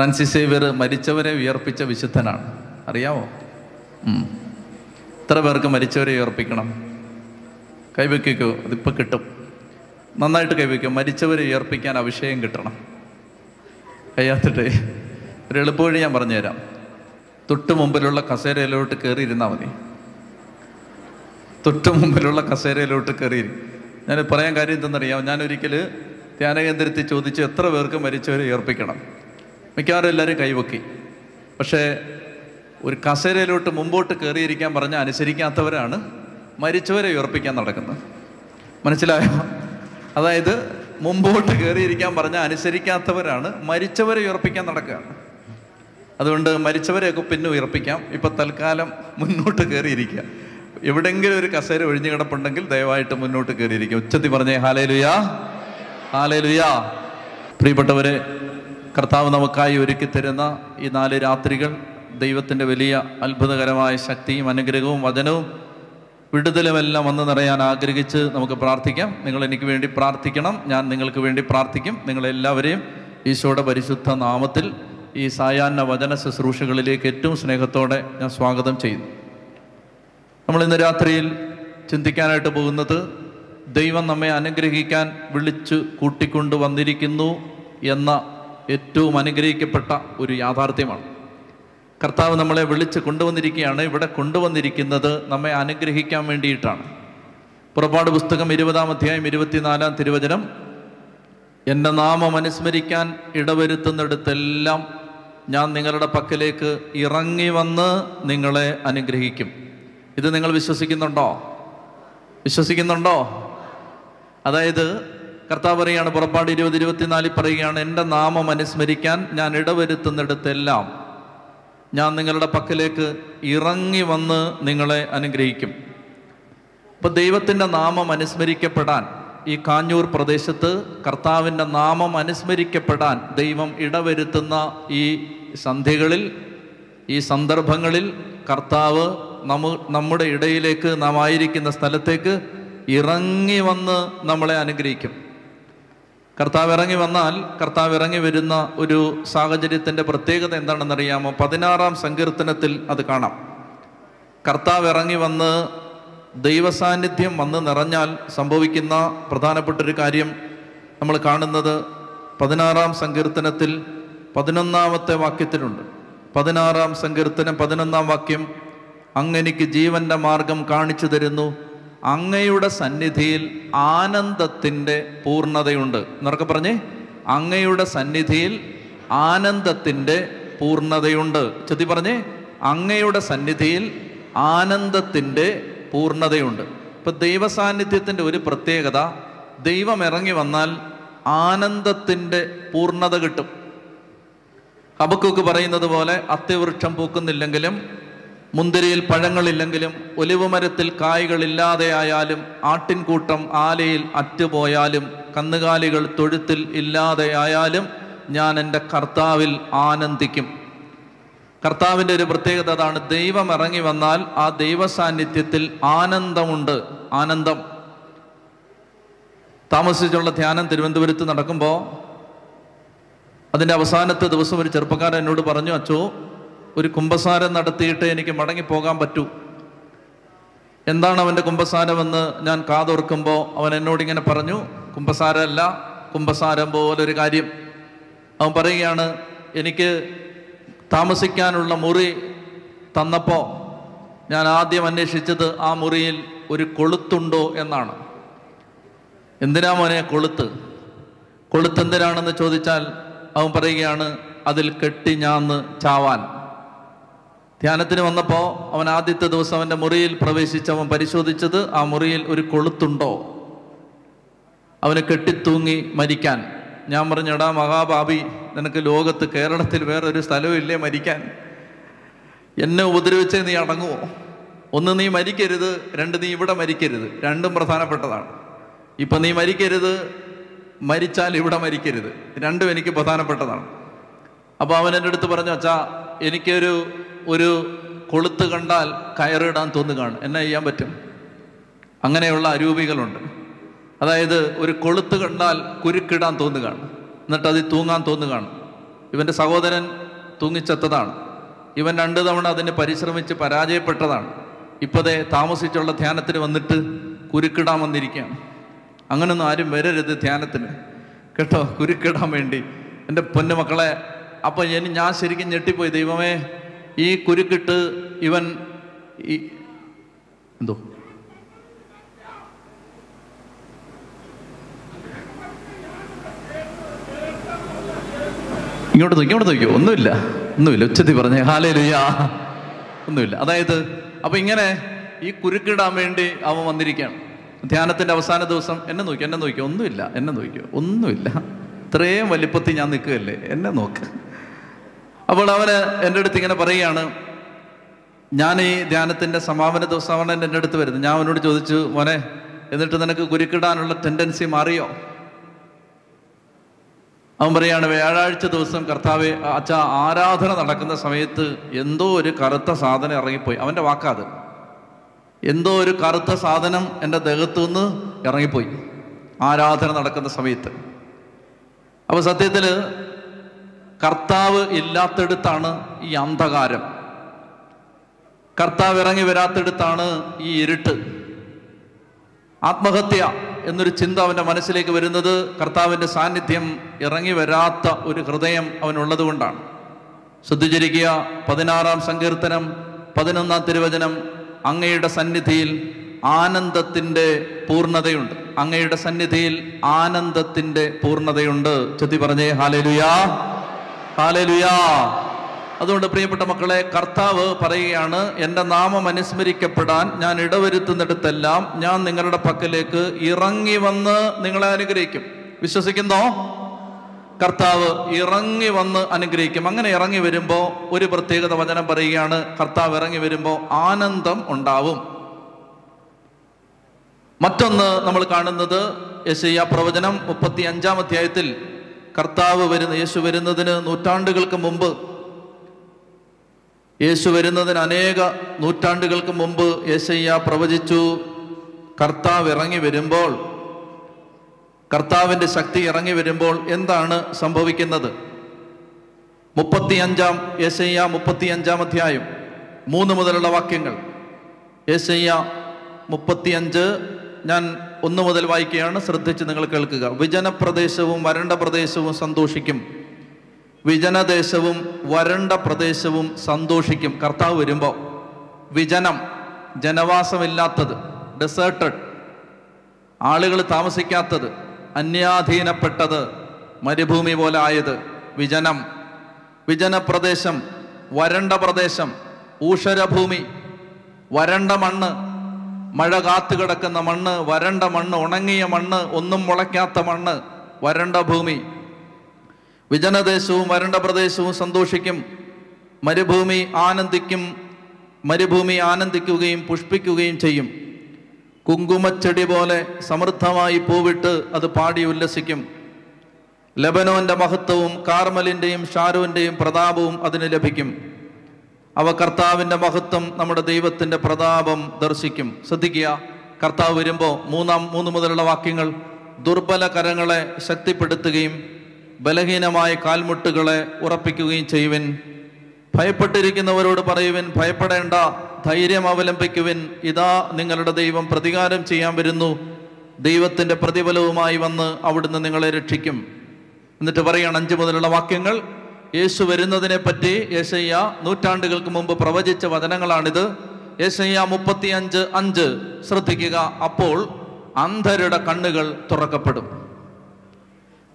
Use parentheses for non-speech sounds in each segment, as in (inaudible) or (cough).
Francis Xavier മരിച്ചവരെ ഉയർപ്പിച്ച വിശുദ്ധനാണ്. ഇത്ര എത്ര പേർക്ക് മരിച്ചവരെ ഉയർപ്പിക്കണം കൈവയ്ക്കോ അതിപ്പോൾ കിട്ടും. നന്നായിട്ട് കൈവയ്ക്കും? മരിച്ചവരെ ഉയർപ്പിക്കാൻ അഭിഷേകം കിട്ടണം. കഴിയാത്തിട്ട് ഒരു എളുപ്പവഴി ഞാൻ പറഞ്ഞുതരാം. തൊട്ട് മുമ്പിലുള്ള കസേരയിലോട്ട് കയറി ഇരുന്നാൽ മതി. തൊട്ട് മുമ്പിലുള്ള കസേരയിലോട്ട് കയറി ഞാൻ പറയാൻ കാര്യം എന്തെന്നറിയാം ഞാൻ ഒരിക്കൽ ധ്യാനകേന്ദ്രത്തിൽ ചോദിച്ചു എത്ര പേർക്ക് മരിച്ചവരെ ഉയർപ്പിക്കണം മിക്കവാറും എല്ലാവരും കൈവക്കി. പക്ഷേ ഒരു കസേരയിലോട്ട് മുമ്പോട്ട് കയറിയിരിക്കാൻ പറഞ്ഞ അനുസരിക്കാത്തവരാണ് മരിച്ചവരെ ഉയർപ്പിക്കാൻ നടക്കുന്നത്. മനസ്സിലായോ? അതായത് മുമ്പോട്ട് കയറിയിരിക്കാൻ പറഞ്ഞ അനുസരിക്കാത്തവരാണ് മരിച്ചവരെ ഉയർപ്പിക്കാൻ നടക്കുകയാണ് അതുകൊണ്ട് മരിച്ചവരെയൊക്കെ പിന്നെ ഉയർപ്പിക്കാം. ഇപ്പൊ തൽക്കാലം മുന്നോട്ട് കയറിയിരിക്കുക. എവിടെങ്കിലും ഒരു കസേര ഒഴിഞ്ഞു കിടപ്പുണ്ടെങ്കിൽ ദയവായിട്ട് മുന്നോട്ട് കയറിയിരിക്കുക. ഉച്ചത്തിൽ പറഞ്ഞേ ഹാലേലുയാ ഹാലേലുയാ. പ്രിയപ്പെട്ടവരെ കർത്താവ് നമുക്കായി ഒരുക്കി തരുന്ന ഈ നാല് രാത്രികൾ ദൈവത്തിന്റെ വലിയ അത്ഭുതകരമായ ശക്തിയും അനുഗ്രഹവും വചനവും വിടുതലുമെല്ലാം വന്ന് നിറയാൻ ആഗ്രഹിച്ച് നമുക്ക് പ്രാർത്ഥിക്കാം. നിങ്ങൾ എനിക്ക് വേണ്ടി പ്രാർത്ഥിക്കണം. ഞാൻ നിങ്ങൾക്ക് വേണ്ടി പ്രാർത്ഥിക്കും. നിങ്ങളെല്ലാവരെയും ഈശോയുടെ പരിശുദ്ധ നാമത്തിൽ ഈ സായാഹ്ന വചന ശുശ്രൂഷകളിലേക്ക് ഏറ്റവും സ്നേഹത്തോടെ ഞാൻ സ്വാഗതം ചെയ്യുന്നു. നമ്മൾ ഇന്ന് രാത്രിയിൽ ചിന്തിക്കാനായിട്ട് പോകുന്നത് ദൈവം നമ്മെ അനുഗ്രഹിക്കാൻ വിളിച്ചു കൂട്ടിക്കൊണ്ടു വന്നിരിക്കുന്നു എന്ന ഏറ്റവും അനുഗ്രഹിക്കപ്പെട്ട ഒരു യാഥാർത്ഥ്യമാണ്. കർത്താവ് നമ്മളെ വിളിച്ച് കൊണ്ടുവന്നിരിക്കുകയാണ്. ഇവിടെ കൊണ്ടുവന്നിരിക്കുന്നത് നമ്മെ അനുഗ്രഹിക്കാൻ വേണ്ടിയിട്ടാണ്. പുറപ്പാട് പുസ്തകം ഇരുപതാം അധ്യായം ഇരുപത്തിനാലാം തിരുവചനം. എന്റെ നാമം അനുസ്മരിക്കാൻ ഇടവരുത്തുന്നിടത്തെല്ലാം ഞാൻ നിങ്ങളുടെ പക്കലേക്ക് ഇറങ്ങി വന്ന് നിങ്ങളെ അനുഗ്രഹിക്കും. ഇത് നിങ്ങൾ വിശ്വസിക്കുന്നുണ്ടോ? വിശ്വസിക്കുന്നുണ്ടോ? അതായത് കർത്താവ് പറയുകയാണ് പുറപ്പാട് ഇരുപത് ഇരുപത്തിനാലിൽ പറയുകയാണ് എന്റെ നാമം അനുസ്മരിക്കാൻ ഞാൻ ഇടവരുത്തുന്നിടത്തെല്ലാം ഞാൻ നിങ്ങളുടെ പക്കലേക്ക് ഇറങ്ങി വന്ന് നിങ്ങളെ അനുഗ്രഹിക്കും. ഇപ്പം ദൈവത്തിന്റെ നാമം അനുസ്മരിക്കപ്പെടാൻ ഈ കാഞ്ഞൂർ പ്രദേശത്ത് കർത്താവിന്റെ നാമം അനുസ്മരിക്കപ്പെടാൻ ദൈവം ഇടവരുത്തുന്ന ഈ സന്ധ്യകളിൽ ഈ സന്ദർഭങ്ങളിൽ കർത്താവ് നമ്മ നമ്മുടെ ഇടയിലേക്ക് നാം ആയിരിക്കുന്ന സ്ഥലത്തേക്ക് ഇറങ്ങി വന്ന് നമ്മളെ അനുഗ്രഹിക്കും. കർത്താവ് ഇറങ്ങി വന്നാൽ കർത്താവ് ഇറങ്ങി വരുന്ന ഒരു സാഹചര്യത്തിന്റെ പ്രത്യേകത എന്താണെന്നറിയാമോ? പതിനാറാം സങ്കീർത്തനത്തിൽ അത് കാണാം. കർത്താവ് ഇറങ്ങി വന്ന് ദൈവസാന്നിധ്യം വന്ന് നിറഞ്ഞാൽ സംഭവിക്കുന്ന പ്രധാനപ്പെട്ടൊരു കാര്യം നമ്മൾ കാണുന്നത് പതിനാറാം സങ്കീർത്തനത്തിൽ പതിനൊന്നാമത്തെ വാക്യത്തിലുണ്ട്. പതിനാറാം സങ്കീർത്തനം പതിനൊന്നാം വാക്യം അങ്ങെനിക്ക് ജീവന്റെ മാർഗം കാണിച്ചു തരുന്നു അങ്ങയുടെ സന്നിധിയിൽ ആനന്ദത്തിന്റെ പൂർണതയുണ്ട്. എന്നൊക്കെ പറഞ്ഞേ അങ്ങയുടെ സന്നിധിയിൽ ആനന്ദത്തിന്റെ പൂർണതയുണ്ട്. ചെത്തി പറഞ്ഞേ അങ്ങയുടെ സന്നിധിയിൽ ആനന്ദത്തിന്റെ പൂർണതയുണ്ട്. ഇപ്പം ദൈവസാന്നിധ്യത്തിന്റെ ഒരു പ്രത്യേകത ദൈവം ഇറങ്ങി വന്നാൽ ആനന്ദത്തിന്റെ പൂർണത കിട്ടും. ഹബക്കുക്ക് പറയുന്നത് പോലെ അത്യവൃക്ഷം പൂക്കുന്നില്ലെങ്കിലും മുന്തിരിയിൽ പഴങ്ങളില്ലെങ്കിലും ഒലിവുമരത്തിൽ കായ്കളില്ലാതെയായാലും ആട്ടിൻകൂട്ടം ആലയിൽ അറ്റുപോയാലും കന്നുകാലികൾ തൊഴുത്തിൽ ഇല്ലാതെയായാലും ഞാൻ എന്റെ കർത്താവിൽ ആനന്ദിക്കും. കർത്താവിന്റെ ഒരു പ്രത്യേകത അതാണ് ദൈവം ഇറങ്ങി വന്നാൽ ആ ദൈവ സാന്നിധ്യത്തിൽ ആനന്ദമുണ്ട് ആനന്ദം. താമസിച്ചുള്ള ധ്യാനം തിരുവനന്തപുരത്ത് നടക്കുമ്പോൾ അതിന്റെ അവസാനത്തെ ദിവസം ഒരു ചെറുപ്പക്കാരൻ എന്നോട് പറഞ്ഞു അച്ചോ ഒരു കുംഭസാരം നടത്തിയിട്ട് എനിക്ക് മടങ്ങി പോകാൻ പറ്റൂ. എന്താണ് അവന്റെ കുംഭസാരമെന്ന് ഞാൻ കാതോർക്കുമ്പോൾ അവൻ എന്നോട് ഇങ്ങനെ പറഞ്ഞു കുംഭസാരമല്ല കുംഭസാരം പോലൊരു കാര്യം. അവൻ പറയുകയാണ് എനിക്ക് താമസിക്കാനുള്ള മുറി തന്നപ്പോൾ ഞാൻ ആദ്യം അന്വേഷിച്ചത് ആ മുറിയിൽ ഒരു കൊളുത്തുണ്ടോ എന്നാണ്. എന്തിനാ മോനെ കൊളുത്ത്? കൊളുത്ത് എന്തിനാണെന്ന് ചോദിച്ചാൽ അവൻ പറയുകയാണ് അതിൽ കെട്ടി ഞാന്ന് ചാവാൻ. ധ്യാനത്തിന് വന്നപ്പോൾ അവൻ ആദ്യത്തെ ദിവസം അവന്റെ മുറിയിൽ പ്രവേശിച്ച് അവൻ പരിശോധിച്ചത് ആ മുറിയിൽ ഒരു കൊളുത്തുണ്ടോ? അവന് കെട്ടിത്തൂങ്ങി മരിക്കാൻ. ഞാൻ പറഞ്ഞെടാ മഹാബാബി നിനക്ക് ലോകത്ത് കേരളത്തിൽ വേറൊരു സ്ഥലവും ഇല്ലേ മരിക്കാൻ? എന്നെ ഉപദ്രവിച്ചേ നീ അടങ്ങുമോ ഒന്ന് നീ മരിക്കരുത് രണ്ട് നീ ഇവിടെ മരിക്കരുത്. രണ്ടും പ്രധാനപ്പെട്ടതാണ്. ഇപ്പം നീ മരിക്കരുത് മരിച്ചാൽ ഇവിടെ മരിക്കരുത്. രണ്ടും എനിക്ക് പ്രധാനപ്പെട്ടതാണ്. അപ്പോൾ അവൻ എന്റെ അടുത്ത് പറഞ്ഞു അച്ഛാ എനിക്കൊരു ഒരു കൊളുത്ത് കണ്ടാൽ കയറിടാൻ തോന്നുകയാണ്. എന്നാ ചെയ്യാൻ പറ്റും? അങ്ങനെയുള്ള അരൂപികളുണ്ട്. അതായത് ഒരു കൊളുത്ത് കണ്ടാൽ കുരുക്കിടാൻ തോന്നുകയാണ്. എന്നിട്ട് അതിൽ തൂങ്ങാൻ തോന്നുകയാണ്. ഇവന്റെ സഹോദരൻ തൂങ്ങിച്ചെത്തതാണ്. ഇവൻ രണ്ട് തവണ അതിന് പരിശ്രമിച്ച് പരാജയപ്പെട്ടതാണ്. ഇപ്പതേ താമസിച്ചുള്ള ധ്യാനത്തിന് വന്നിട്ട് കുരുക്കിടാൻ വന്നിരിക്കുകയാണ്. അങ്ങനൊന്നും ആരും വരരുത് ധ്യാനത്തിന്. കേട്ടോ? കുരുക്കിടാൻ വേണ്ടി. എന്റെ പൊന്നുമക്കളെ അപ്പോൾ ഇനി ഞാൻ ശരിക്കും ഞെട്ടിപ്പോയി. ദൈവമേ ഈ കുരുക്കിട്ട് ഇവൻ ഈ എന്തോ? ഇങ്ങോട്ട് നോക്കി ഇങ്ങോട്ട് നോക്കിയോ ഒന്നുമില്ല ഒന്നുമില്ല. ഉച്ചത്തിൽ പറഞ്ഞേ ഹാലേ ലുയാ ഒന്നുമില്ല. അതായത് അപ്പൊ ഇങ്ങനെ ഈ കുരുക്കിടാൻ വേണ്ടി അവൻ വന്നിരിക്കുകയാണ്. ധ്യാനത്തിന്റെ അവസാന ദിവസം എന്നെ നോക്കി എന്നെ നോക്കിയോ ഒന്നുമില്ല എന്നെ നോക്കിയോ ഒന്നുമില്ല. ഇത്രയും വലിപ്പത്തിൽ ഞാൻ നിൽക്കുകയല്ലേ? എന്നെ നോക്ക്. അപ്പോൾ അവന് എന്റെ അടുത്ത് ഇങ്ങനെ പറയുകയാണ് ഞാൻ ഈ ധ്യാനത്തിന്റെ സമാപന ദിവസമാണ് എന്റെ അടുത്ത് വരുന്നത് ഞാൻ അവനോട് ചോദിച്ചു മോനെ എന്നിട്ട് നിനക്ക് കുരുക്കിടാനുള്ള ടെൻഡൻസി മാറിയോ? അവൻ പറയാണ് വ്യാഴാഴ്ച ദിവസം കർത്താവ് അച്ഛ ആരാധന നടക്കുന്ന സമയത്ത് എന്തോ ഒരു കറുത്ത സാധനം ഇറങ്ങിപ്പോയി. അവന്റെ വാക്കാത് എന്തോ ഒരു കറുത്ത സാധനം എന്റെ ദേഹത്തു നിന്ന് ഇറങ്ങിപ്പോയി ആരാധന നടക്കുന്ന സമയത്ത്. അപ്പോൾ സത്യത്തിൽ കർത്താവ് ഇല്ലാത്തടുത്താണ് ഈ അന്ധകാരം. കർത്താവ് ഇറങ്ങി വരാത്തടുത്താണ് ഈ ഇരുട്ട്. ആത്മഹത്യ എന്നൊരു ചിന്ത അവന്റെ മനസ്സിലേക്ക് വരുന്നത് കർത്താവിന്റെ സാന്നിധ്യം ഇറങ്ങി വരാത്ത ഒരു ഹൃദയം അവനുള്ളത് കൊണ്ടാണ്. ശ്രദ്ധിച്ചിരിക്കുക പതിനാറാം സങ്കീർത്തനം പതിനൊന്നാം തിരുവചനം അങ്ങയുടെ സന്നിധിയിൽ ആനന്ദത്തിന്റെ പൂർണതയുണ്ട്. അങ്ങയുടെ സന്നിധിയിൽ ആനന്ദത്തിന്റെ പൂർണതയുണ്ട്. ചെത്തി പറഞ്ഞേ ഹാലലുയാ ഹാലലുയാ. അതുകൊണ്ട് പ്രിയപ്പെട്ട മക്കളെ കർത്താവ് പറയുകയാണ് എന്റെ നാമം അനുസ്മരിക്കപ്പെടാൻ ഞാൻ ഇടവരുത്തുന്നിടത്തെല്ലാം ഞാൻ നിങ്ങളുടെ പക്കലേക്ക് ഇറങ്ങി വന്ന് നിങ്ങളെ അനുഗ്രഹിക്കും. വിശ്വസിക്കുന്നോ? കർത്താവ് ഇറങ്ങി വന്ന് അനുഗ്രഹിക്കും. അങ്ങനെ ഇറങ്ങി വരുമ്പോൾ ഒരു പ്രത്യേകത വചനം പറയുകയാണ് കർത്താവ് ഇറങ്ങി വരുമ്പോൾ ആനന്ദം ഉണ്ടാവും. മറ്റൊന്ന് നമ്മൾ കാണുന്നത് യശയ്യ പ്രവചനം മുപ്പത്തി അഞ്ചാം അധ്യായത്തിൽ കർത്താവ് വരുന്ന യേശു വരുന്നതിന് നൂറ്റാണ്ടുകൾക്ക് മുമ്പ് യേശു വരുന്നതിന് അനേക നൂറ്റാണ്ടുകൾക്ക് മുമ്പ് യേശയ്യ പ്രവചിച്ചു. കർത്താവ് ഇറങ്ങി വരുമ്പോൾ കർത്താവിന്റെ ശക്തി ഇറങ്ങി വരുമ്പോൾ എന്താണ് സംഭവിക്കുന്നത്? മുപ്പത്തിയഞ്ചാം യേശയ്യ മുപ്പത്തിയഞ്ചാം അധ്യായം മൂന്ന് മുതലുള്ള വാക്യങ്ങൾ. യേശയ്യ മുപ്പത്തിയഞ്ച് ഞാൻ ഒന്ന് മുതൽ വായിക്കുകയാണ്. ശ്രദ്ധിച്ച് നിങ്ങൾ കേൾക്കുക. വിജനപ്രദേശവും വരണ്ട പ്രദേശവും സന്തോഷിക്കും. വിജനദേശവും വരണ്ട പ്രദേശവും സന്തോഷിക്കും. കർത്താവ് വരുമ്പോൾ വിജനം ജനവാസമില്ലാത്തത് ഡെസേർട്ടഡ് ആളുകൾ താമസിക്കാത്തത് അന്യാധീനപ്പെട്ടത് മരുഭൂമി പോലെ ആയത് വിജനം. വിജനപ്രദേശം വരണ്ട പ്രദേശം ഊഷരഭൂമി വരണ്ട മണ്ണ് മഴ കാത്തു കിടക്കുന്ന മണ്ണ് വരണ്ട മണ്ണ് ഉണങ്ങിയ മണ്ണ് ഒന്നും മുളയ്ക്കാത്ത മണ്ണ് വരണ്ട ഭൂമി. വിജനദേശവും വരണ്ട പ്രദേശവും സന്തോഷിക്കും. മരുഭൂമി ആനന്ദിക്കും മരുഭൂമി ആനന്ദിക്കുകയും പുഷ്പിക്കുകയും ചെയ്യും. കുങ്കുമച്ചെടി പോലെ സമൃദ്ധമായി പൂവിട്ട് അത് പാടി ഉല്ലസിക്കും. ലബനോന്റെ മഹത്വവും കാർമലിന്റെയും ഷാരുവിന്റെയും പ്രതാപവും അതിന് ലഭിക്കും. അവ കർത്താവിന്റെ മഹത്വം നമ്മുടെ ദൈവത്തിന്റെ പ്രതാപം ദർശിക്കും. ശ്രദ്ധിക്കുക കർത്താവ് വരുമ്പോൾ മൂന്നാം മൂന്ന് മുതലുള്ള വാക്യങ്ങൾ ദുർബല കരങ്ങളെ ശക്തിപ്പെടുത്തുകയും ബലഹീനമായ കാൽമുട്ടുകളെ ഉറപ്പിക്കുകയും ചെയ്യുവിൻ. ഭയപ്പെട്ടിരിക്കുന്നവരോട് പറയുവിൻ ഭയപ്പെടേണ്ട ധൈര്യം അവലംബിക്കുവിൻ. ഇതാ നിങ്ങളുടെ ദൈവം പ്രതികാരം ചെയ്യാൻ വരുന്നു. ദൈവത്തിന്റെ പ്രതിഫലവുമായി വന്ന് അവിടുന്ന് നിങ്ങളെ രക്ഷിക്കും. എന്നിട്ട് പറയാണ് അഞ്ച് മുതലുള്ള വാക്യങ്ങൾ യേശു വരുന്നതിനെ പറ്റി യേശയ്യ നൂറ്റാണ്ടുകൾക്ക് മുമ്പ് പ്രവചിച്ച വചനങ്ങളാണിത്. യേശയ്യ മുപ്പത്തി അഞ്ച് അഞ്ച്. ശ്രദ്ധിക്കുക അപ്പോൾ അന്ധരുടെ കണ്ണുകൾ തുറക്കപ്പെടും.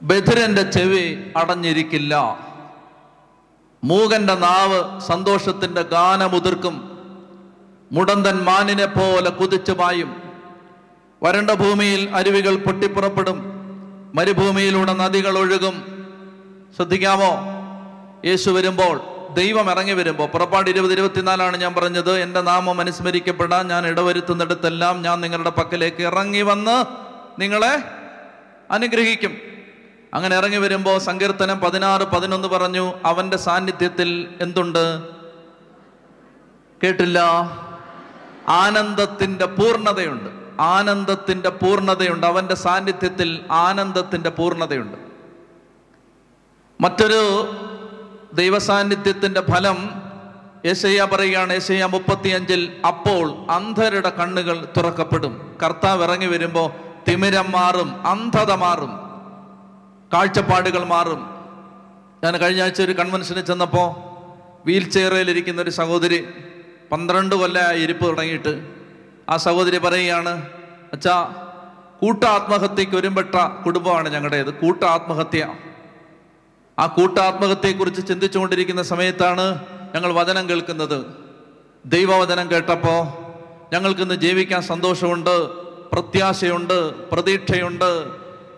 ബധിരന്റെ ചെവി അടഞ്ഞിരിക്കില്ല. മൂകന്റെ നാവ് സന്തോഷത്തിന്റെ ഗാനമുതിർക്കും. മുടന്തൻ മാനിനെ പോലെ കുതിച്ചു പായും. വരണ്ട ഭൂമിയിൽ അരുവികൾ പൊട്ടിപ്പുറപ്പെടും. മരുഭൂമിയിലൂടെ നദികൾ ഒഴുകും. ശ്രദ്ധിക്കാമോ? യേശു വരുമ്പോൾ ദൈവം ഇറങ്ങി വരുമ്പോൾ. പുറപ്പാട് ഇരുപത് ഇരുപത്തിനാലാണ് ഞാൻ പറഞ്ഞത് എന്റെ നാമം അനുസ്മരിക്കപ്പെടാൻ ഞാൻ ഇടവരുത്തുന്നിടത്തെല്ലാം ഞാൻ നിങ്ങളുടെ പക്കലേക്ക് ഇറങ്ങി വന്ന് നിങ്ങളെ അനുഗ്രഹിക്കും. അങ്ങനെ ഇറങ്ങി വരുമ്പോൾ സങ്കീർത്തനം പതിനാറ് പതിനൊന്ന് പറഞ്ഞു അവന്റെ സാന്നിധ്യത്തിൽ എന്തുണ്ട്? കേട്ടില്ല? ആനന്ദത്തിന്റെ പൂർണതയുണ്ട്. ആനന്ദത്തിന്റെ പൂർണതയുണ്ട്. അവന്റെ സാന്നിധ്യത്തിൽ ആനന്ദത്തിന്റെ പൂർണതയുണ്ട്. മറ്റൊരു ദൈവസാന്നിധ്യത്തിന്റെ ഫലം യേശയ്യ പറയുകയാണ് യേശയ്യ മുപ്പത്തിയഞ്ചിൽ അപ്പോൾ അന്ധരുടെ കണ്ണുകൾ തുറക്കപ്പെടും. കർത്താവ് ഇറങ്ങി വരുമ്പോൾ തിമിരം മാറും അന്ധത മാറും കാഴ്ചപ്പാടുകൾ മാറും. ഞാൻ കഴിഞ്ഞ ആഴ്ച ഒരു കൺവെൻഷനിൽ ചെന്നപ്പോൾ വീൽ ചെയറിലിരിക്കുന്ന ഒരു സഹോദരി പന്ത്രണ്ട് കൊല്ലമായി ഇരിപ്പ് തുടങ്ങിയിട്ട് ആ സഹോദരി പറയുകയാണ് അച്ഛാ കൂട്ട ആത്മഹത്യക്ക് ഒരുമ്പെട്ട കുടുംബമാണ് ഞങ്ങളുടേത്. കൂട്ട ആത്മഹത്യ ആ കൂട്ടാത്മകത്തെക്കുറിച്ച് ചിന്തിച്ചുകൊണ്ടിരിക്കുന്ന സമയത്താണ് ഞങ്ങൾ വചനം കേൾക്കുന്നത്. ദൈവവചനം കേട്ടപ്പോൾ ഞങ്ങൾക്കിന്ന് ജീവിക്കാൻ സന്തോഷമുണ്ട് പ്രത്യാശയുണ്ട് പ്രതീക്ഷയുണ്ട്.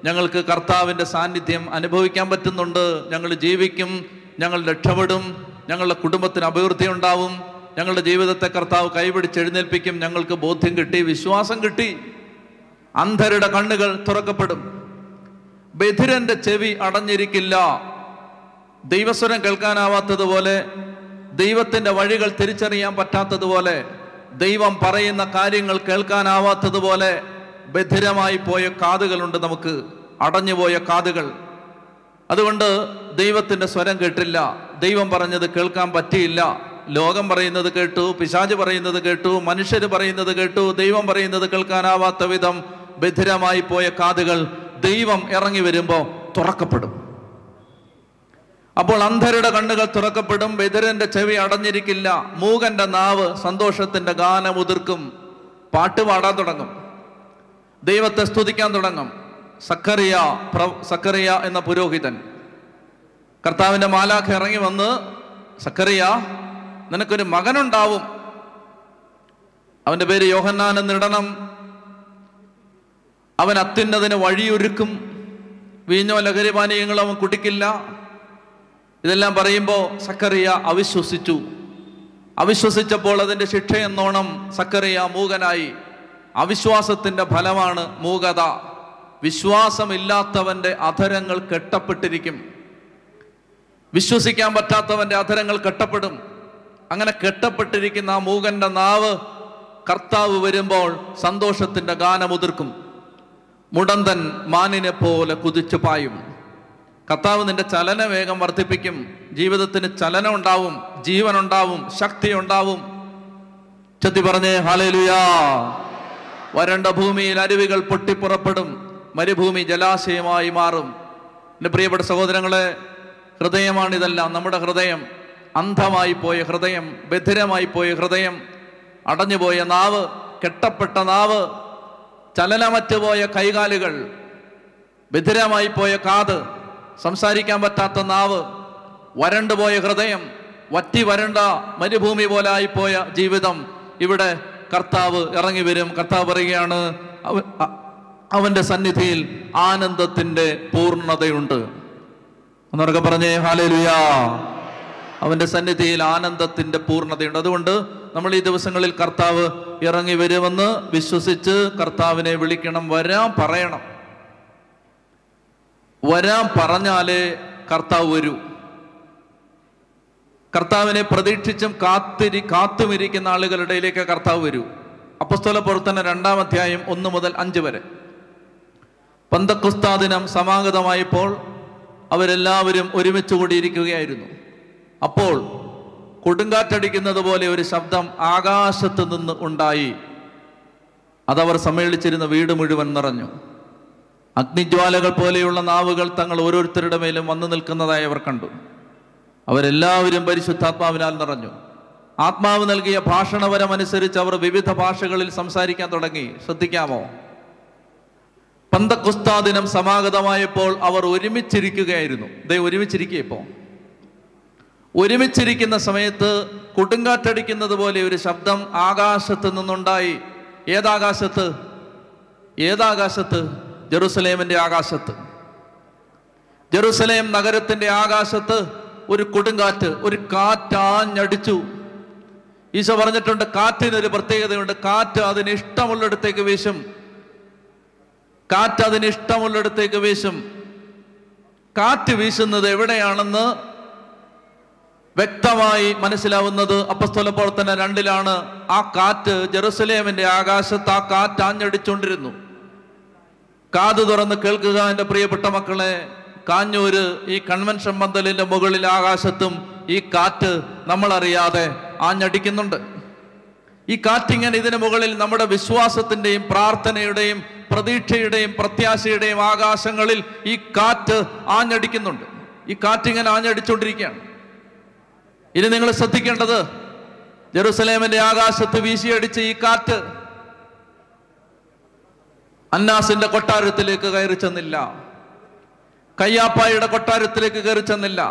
ഞങ്ങൾക്ക് കർത്താവിന്റെ സാന്നിധ്യം അനുഭവിക്കാൻ പറ്റുന്നുണ്ട്. ഞങ്ങൾ ജീവിക്കും ഞങ്ങൾ രക്ഷപ്പെടും ഞങ്ങളുടെ കുടുംബത്തിന് അഭിവൃദ്ധി ഉണ്ടാവും. ഞങ്ങളുടെ ജീവിതത്തെ കർത്താവ് കൈപിടിച്ച് എഴുന്നേൽപ്പിക്കും. ഞങ്ങൾക്ക് ബോധ്യം കിട്ടി വിശ്വാസം കിട്ടി. അന്ധരുടെ കണ്ണുകൾ തുറക്കപ്പെടും. ബധിരന്റെ ചെവി അടഞ്ഞിരിക്കില്ല. ദൈവസ്വരം കേൾക്കാനാവാത്തതുപോലെ ദൈവത്തിന്റെ വഴികൾ തിരിച്ചറിയാൻ പറ്റാത്തതുപോലെ ദൈവം പറയുന്ന കാര്യങ്ങൾ കേൾക്കാനാവാത്തതുപോലെ ബധിരമായി പോയ കാതുകളുണ്ട് നമുക്ക് അടഞ്ഞുപോയ കാതുകൾ. അതുകൊണ്ട് ദൈവത്തിന്റെ സ്വരം കേട്ടില്ല. ദൈവം പറഞ്ഞത് കേൾക്കാൻ പറ്റിയില്ല. ലോകം പറയുന്നത് കേട്ടു പിശാജ് പറയുന്നത് കേട്ടു മനുഷ്യർ പറയുന്നത് കേട്ടു ദൈവം പറയുന്നത് കേൾക്കാനാവാത്ത വിധം ബധിരമായി പോയ കാതുകൾ ദൈവം ഇറങ്ങി വരുമ്പോൾ തുറക്കപ്പെടും. അപ്പോൾ അന്ധരുടെ കണ്ണുകൾ തുറക്കപ്പെടും ബദിരന്റെ ചെവി അടഞ്ഞിരിക്കില്ല മൂകന്റെ നാവ് സന്തോഷത്തിന്റെ ഗാനം ഉതിർക്കും പാട്ട് പാടാൻ തുടങ്ങും ദൈവത്തെ സ്തുതിക്കാൻ തുടങ്ങും. സക്കറിയ പ്ര- സക്കറിയ എന്ന പുരോഹിതൻ. കർത്താവിന്റെ മാലാഖ ഇറങ്ങി വന്ന് സക്കറിയ നിനക്കൊരു മകനുണ്ടാവും. അവന്റെ പേര് യോഹന്നാൻ എന്നിടണം. അവൻ അത്യുന്നതിന് വഴിയൊരുക്കും. വീഞ്ഞോ ലഹരി പാനീയങ്ങളോ അവൻ കുടിക്കില്ല. ഇതെല്ലാം പറയുമ്പോൾ സക്കറിയ അവിശ്വസിച്ചു. അവിശ്വസിച്ചപ്പോൾ അതിന്റെ ശിക്ഷ എന്നോണം സക്കറിയ മൂകനായി. അവിശ്വാസത്തിന്റെ ഫലമാണ് മൂകത. വിശ്വാസമില്ലാത്തവന്റെ അധരങ്ങൾ കെട്ടപ്പെട്ടിരിക്കും. വിശ്വസിക്കാൻ പറ്റാത്തവന്റെ അധരങ്ങൾ കെട്ടപ്പെടും. അങ്ങനെ കെട്ടപ്പെട്ടിരിക്കുന്ന ആ മൂകന്റെ നാവ് കർത്താവ് വരുമ്പോൾ സന്തോഷത്തിന്റെ ഗാനമുതിർക്കും. മുടന്തൻ മാനിനെ പോലെ കുതിച്ചു പായും. കർത്താവ് നിന്റെ ചലന വേഗം വർദ്ധിപ്പിക്കും. ജീവിതത്തിന് ചലനം ഉണ്ടാവും ജീവൻ ഉണ്ടാവും ശക്തി ഉണ്ടാവും. ചെത്തി പറഞ്ഞേ ഹാലേലുയാ വരണ്ട ഭൂമിയിൽ അരുവികൾ പൊട്ടിപ്പുറപ്പെടും. മരുഭൂമി ജലാശയമായി മാറും. എന്റെ പ്രിയപ്പെട്ട സഹോദരങ്ങളെ ഹൃദയമാണിതെല്ലാം നമ്മുടെ ഹൃദയം. അന്ധമായി പോയ ഹൃദയം ബധിരമായി പോയ ഹൃദയം അടഞ്ഞുപോയ നാവ് കെട്ടപ്പെട്ട നാവ് ചലനമറ്റുപോയ കൈകാലുകൾ ബധിരമായി പോയ കാത് സംസാരിക്കാൻ പറ്റാത്ത നാവ് വരണ്ടുപോയ ഹൃദയം വറ്റി വരണ്ട മരുഭൂമി പോലായി പോയ ജീവിതം ഇവിടെ കർത്താവ് ഇറങ്ങി വരും. കർത്താവ് പറയുകയാണ് അവന്റെ സന്നിധിയിൽ ആനന്ദത്തിന്റെ പൂർണതയുണ്ട്. എന്നൊക്കെ പറഞ്ഞേ ഹാലേലുയാ. അവന്റെ സന്നിധിയിൽ ആനന്ദത്തിന്റെ പൂർണതയുണ്ട്. അതുകൊണ്ട് നമ്മൾ ഈ ദിവസങ്ങളിൽ കർത്താവ് ഇറങ്ങി വരുമെന്ന് വിശ്വസിച്ച് കർത്താവിനെ വിളിക്കണം വരാം പറയണം. വരാൻ പറഞ്ഞാലേ കർത്താവ് വരൂ. കർത്താവിനെ പ്രതീക്ഷിച്ചും കാത്തിരി കാത്തുമിരിക്കുന്ന ആളുകളുടെ ഇടയിലേക്ക് കർത്താവ് വരൂ. അപ്പസ്തോല പ്രവർത്തന രണ്ടാം അധ്യായം ഒന്ന് മുതൽ അഞ്ച് വരെ. പന്തക്കുസ്താദിനം സമാഗതമായപ്പോൾ അവരെല്ലാവരും ഒരുമിച്ച് കൂടിയിരിക്കുകയായിരുന്നു. അപ്പോൾ കൊടുങ്കാറ്റടിക്കുന്നത് പോലെ ഒരു ശബ്ദം ആകാശത്ത് നിന്ന് ഉണ്ടായി. അതവർ സമ്മേളിച്ചിരുന്ന വീട് മുഴുവൻ നിറഞ്ഞു. അഗ്നിജ്വാലകൾ പോലെയുള്ള നാവുകൾ തങ്ങൾ ഓരോരുത്തരുടെ മേലും വന്നു നിൽക്കുന്നതായി അവർ കണ്ടു. അവരെല്ലാവരും പരിശുദ്ധാത്മാവിനാൽ നിറഞ്ഞു. ആത്മാവ് നൽകിയ ഭാഷണവരം അനുസരിച്ച് അവർ വിവിധ ഭാഷകളിൽ സംസാരിക്കാൻ തുടങ്ങി. ശ്രദ്ധിക്കാമോ? പന്തക്കുസ്താദിനം സമാഗതമായപ്പോൾ അവർ ഒരുമിച്ചിരിക്കുകയായിരുന്നു. ദൈവം ഒരുമിച്ചിരിക്കുക ഇപ്പോൾ ഒരുമിച്ചിരിക്കുന്ന സമയത്ത് കൊടുങ്കാറ്റടിക്കുന്നത് പോലെ ഒരു ശബ്ദം ആകാശത്ത് നിന്നുണ്ടായി. ഏതാകാശത്ത്? ഏതാകാശത്ത്? ജെറുസലേമിന്റെ ആകാശത്ത്. ജെറുസലേം നഗരത്തിന്റെ ആകാശത്ത് ഒരു കൊടുങ്കാറ്റ് ഒരു കാറ്റാഞ്ഞടിച്ചു. ഈശോ പറഞ്ഞിട്ടുണ്ട് കാറ്റിന് ഒരു പ്രത്യേകതയുണ്ട്. കാറ്റ് അതിന് ഇഷ്ടമുള്ളിടത്തേക്ക് വീശും. കാറ്റ് അതിന് ഇഷ്ടമുള്ളിടത്തേക്ക് വീശും. കാറ്റ് വീശുന്നത് എവിടെയാണെന്ന് വ്യക്തമായി മനസ്സിലാവുന്നത് അപ്പസ്തോല പ്രവർത്തന രണ്ടിലാണ്. ആ കാറ്റ് ജെറുസലേമിന്റെ ആകാശത്ത് ആ കാറ്റ് ആഞ്ഞടിച്ചുകൊണ്ടിരുന്നു കാത് തുറന്ന് കേൾക്കുക എന്റെ പ്രിയപ്പെട്ട മക്കളെ. കാഞ്ഞൂര് ഈ കൺവെൻഷൻ പന്തലിന്റെ മുകളിൽ ആകാശത്തും ഈ കാറ്റ് നമ്മളറിയാതെ ആഞ്ഞടിക്കുന്നുണ്ട്. ഈ കാറ്റിങ്ങനെ ഇതിന് മുകളിൽ നമ്മുടെ വിശ്വാസത്തിന്റെയും പ്രാർത്ഥനയുടെയും പ്രതീക്ഷയുടെയും പ്രത്യാശയുടെയും ആകാശങ്ങളിൽ ഈ കാറ്റ് ആഞ്ഞടിക്കുന്നുണ്ട്. ഈ കാറ്റിങ്ങനെ ആഞ്ഞടിച്ചുകൊണ്ടിരിക്കുകയാണ്. ഇനി നിങ്ങൾ ശ്രദ്ധിക്കേണ്ടത് ജെറുസലേമിന്റെ ആകാശത്ത് വീശിയടിച്ച് ഈ കാറ്റ് അന്നാസിന്റെ കൊട്ടാരത്തിലേക്ക് കയറി ചെന്നില്ല. കയ്യാപ്പായുടെ കൊട്ടാരത്തിലേക്ക് കയറി ചെന്നില്ല.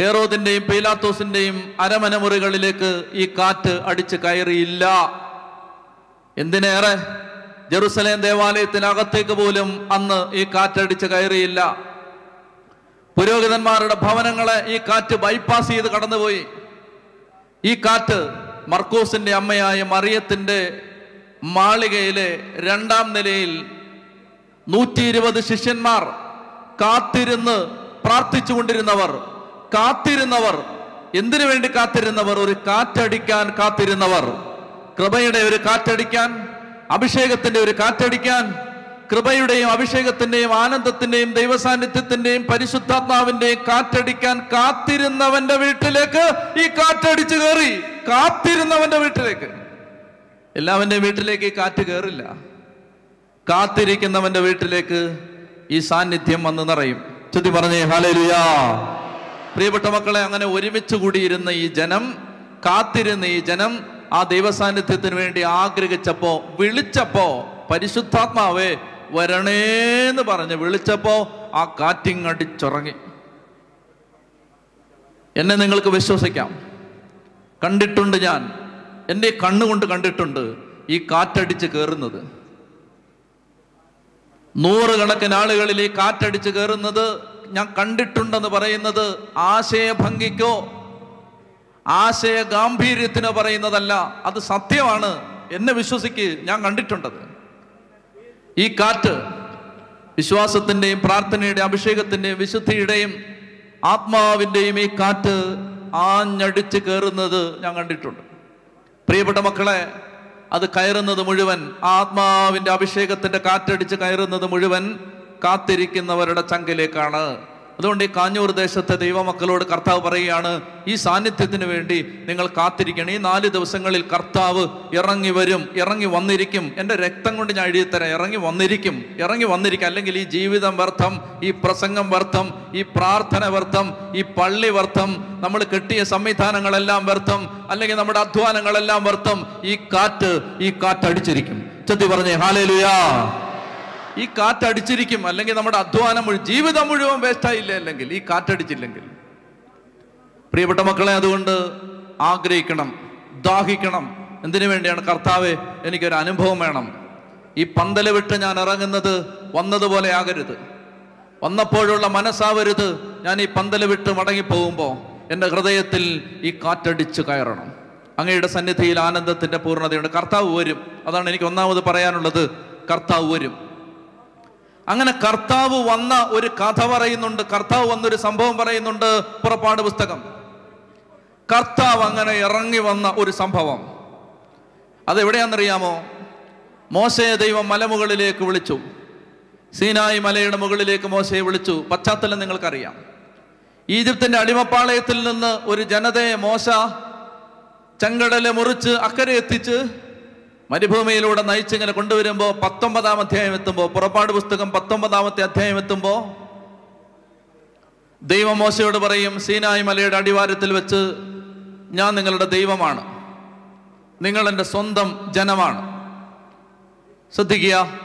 ഹേറോദിന്റെയും പീലാത്തോസിന്റെയും അരമന മുറികളിലേക്ക് ഈ കാറ്റ് അടിച്ച് കയറിയില്ല. എന്തിനേറെ? ജെറുസലേം ദേവാലയത്തിനകത്തേക്ക് പോലും അന്ന് ഈ കാറ്റടിച്ച് കയറിയില്ല. പുരോഹിതന്മാരുടെ ഭവനങ്ങളെ ഈ കാറ്റ് ബൈപ്പാസ് ചെയ്ത് കടന്നുപോയി. ഈ കാറ്റ് മർക്കോസിന്റെ അമ്മയായ മറിയത്തിന്റെ മാളികയിലെ രണ്ടാം നിലയിൽ നൂറ്റി ഇരുപത് ശിഷ്യന്മാർ കാത്തിരുന്ന് പ്രാർത്ഥിച്ചുകൊണ്ടിരുന്നവർ കാത്തിരുന്നവർ എന്തിനു വേണ്ടി കാത്തിരുന്നവർ? ഒരു കാറ്റടിക്കാൻ കാത്തിരുന്നവർ. കൃപയുടെ ഒരു കാറ്റടിക്കാൻ അഭിഷേകത്തിന്റെ ഒരു കാറ്റടിക്കാൻ കൃപയുടെയും അഭിഷേകത്തിന്റെയും ആനന്ദത്തിന്റെയും ദൈവസാന്നിധ്യത്തിന്റെയും പരിശുദ്ധാത്മാവിന്റെയും കാറ്റടിക്കാൻ കാത്തിരുന്നവന്റെ വീട്ടിലേക്ക് ഈ കാറ്റടിച്ചു കയറി. കാത്തിരുന്നവന്റെ വീട്ടിലേക്ക്. എല്ലാവന്റെ വീട്ടിലേക്ക് കാറ്റ് കയറില്ല കാത്തിരിക്കുന്നവന്റെ വീട്ടിലേക്ക് ഈ സാന്നിധ്യം വന്ന് നിറയും. ചുറ്റി പറഞ്ഞേ ഹാലേലുയാ പ്രിയപ്പെട്ട മക്കളെ അങ്ങനെ ഒരുമിച്ച് കൂടിയിരുന്ന ഈ ജനം കാത്തിരുന്ന ഈ ജനം ആ ദൈവസാന്നിധ്യത്തിന് വേണ്ടി ആഗ്രഹിച്ചപ്പോ വിളിച്ചപ്പോ പരിശുദ്ധാത്മാവേ വരണേന്ന് പറഞ്ഞ് വിളിച്ചപ്പോ ആ കാറ്റിങ്ങടിച്ചുറങ്ങി. എന്നെ നിങ്ങൾക്ക് വിശ്വസിക്കാം. കണ്ടിട്ടുണ്ട് ഞാൻ. എന്റെ കണ്ണുകൊണ്ട് കണ്ടിട്ടുണ്ട് ഈ കാറ്റടിച്ച് കയറുന്നത് നൂറുകണക്കിന് ആളുകളിൽ ഈ കാറ്റടിച്ച് കയറുന്നത് ഞാൻ കണ്ടിട്ടുണ്ടെന്ന് പറയുന്നത് ആശയഭംഗിക്കോ ആശയ ഗാംഭീര്യത്തിനോ പറയുന്നതല്ല. അത് സത്യമാണ്. എന്നെ വിശ്വസിക്ക് ഞാൻ കണ്ടിട്ടുണ്ടത്. ഈ കാറ്റ് വിശ്വാസത്തിന്റെയും പ്രാർത്ഥനയുടെയും അഭിഷേകത്തിന്റെയും വിശുദ്ധിയുടെയും ആത്മാവിന്റെയും ഈ കാറ്റ് ആഞ്ഞടിച്ച് കയറുന്നത് ഞാൻ കണ്ടിട്ടുണ്ട്. പ്രിയപ്പെട്ട മക്കളെ അത് കയറുന്നത് മുഴുവൻ ആത്മാവിന്റെ അഭിഷേകത്തിന്റെ കാറ്റടിച്ച് കയറുന്നത് മുഴുവൻ കാത്തിരിക്കുന്നവരുടെ ചങ്കിലേക്കാണ്. അതുകൊണ്ട് ഈ കാഞ്ഞൂർ ദേശത്തെ ദൈവമക്കളോട് കർത്താവ് പറയുകയാണ് ഈ സാന്നിധ്യത്തിന് വേണ്ടി നിങ്ങൾ കാത്തിരിക്കണം. ഈ നാല് ദിവസങ്ങളിൽ കർത്താവ് ഇറങ്ങി വരും ഇറങ്ങി വന്നിരിക്കും. എന്റെ രക്തം കൊണ്ട് ഞാൻ എഴുതിത്തരാം. ഇറങ്ങി വന്നിരിക്കും ഇറങ്ങി വന്നിരിക്കും. അല്ലെങ്കിൽ ഈ ജീവിതം വ്യർത്ഥം ഈ പ്രസംഗം വ്യർത്ഥം ഈ പ്രാർത്ഥന വ്യർത്ഥം ഈ പള്ളി വ്യർത്ഥം നമ്മൾ കെട്ടിയ സംവിധാനങ്ങളെല്ലാം വ്യർത്ഥം അല്ലെങ്കിൽ നമ്മുടെ അധ്വാനങ്ങളെല്ലാം വ്യർത്ഥം. ഈ കാറ്റ് ഈ കാറ്റ് അടിച്ചിരിക്കും ചെത്തി പറഞ്ഞേ ഹാലേലുയാ. ഈ കാറ്റടിച്ചിരിക്കും അല്ലെങ്കിൽ നമ്മുടെ അധ്വാനം മുഴുവൻ ജീവിതം മുഴുവൻ വേസ്റ്റായില്ല അല്ലെങ്കിൽ ഈ കാറ്റടിച്ചില്ലെങ്കിൽ. പ്രിയപ്പെട്ട മക്കളെ അതുകൊണ്ട് ആഗ്രഹിക്കണം ദാഹിക്കണം. എന്തിനു വേണ്ടിയാണ്? കർത്താവ് എനിക്കൊരു അനുഭവം വേണം. ഈ പന്തൽ വിട്ട് ഞാൻ ഇറങ്ങുന്നത് വന്നതുപോലെ ആകരുത്. വന്നപ്പോഴുള്ള മനസ്സാവരുത്. ഞാൻ ഈ പന്തൽ വിട്ട് മടങ്ങിപ്പോകുമ്പോൾ എന്റെ ഹൃദയത്തിൽ ഈ കാറ്റടിച്ച് കയറണം. അങ്ങയുടെ സന്നിധിയിൽ ആനന്ദത്തിന്റെ പൂർണതയുണ്ട്. കർത്താവ് വരും. അതാണ് എനിക്ക് ഒന്നാമത് പറയാനുള്ളത്. കർത്താവ് വരും. അങ്ങനെ കർത്താവ് വന്ന ഒരു കഥ പറയുന്നുണ്ട് കർത്താവ് വന്നൊരു സംഭവം പറയുന്നുണ്ട് പുറപ്പാട് പുസ്തകം. കർത്താവ് അങ്ങനെ ഇറങ്ങി വന്ന ഒരു സംഭവം. അതെവിടെയാണെന്നറിയാമോ? മോശയെ ദൈവം മലമുകളിലേക്ക് വിളിച്ചു. സീനായി മലയുടെ മുകളിലേക്ക് മോശയെ വിളിച്ചു. പശ്ചാത്തലം നിങ്ങൾക്കറിയാം. ഈജിപ്തിന്റെ അടിമപ്പാളയത്തിൽ നിന്ന് ഒരു ജനതയെ മോശ ചെങ്കടലെ മുറിച്ച് അക്കരെ എത്തിച്ച് മരുഭൂമിയിലൂടെ നയിച്ചിങ്ങനെ കൊണ്ടുവരുമ്പോൾ പത്തൊമ്പതാം അധ്യായം എത്തുമ്പോൾ പുറപ്പാട് പുസ്തകം പത്തൊമ്പതാമത്തെ അധ്യായം എത്തുമ്പോൾ ദൈവമോശയോട് പറയും സീനായി മലയുടെ അടിവാരത്തിൽ വെച്ച് ഞാൻ നിങ്ങളുടെ ദൈവമാണ്. നിങ്ങൾ എന്റെ സ്വന്തം ജനമാണ്. ശ്രദ്ധിക്കുക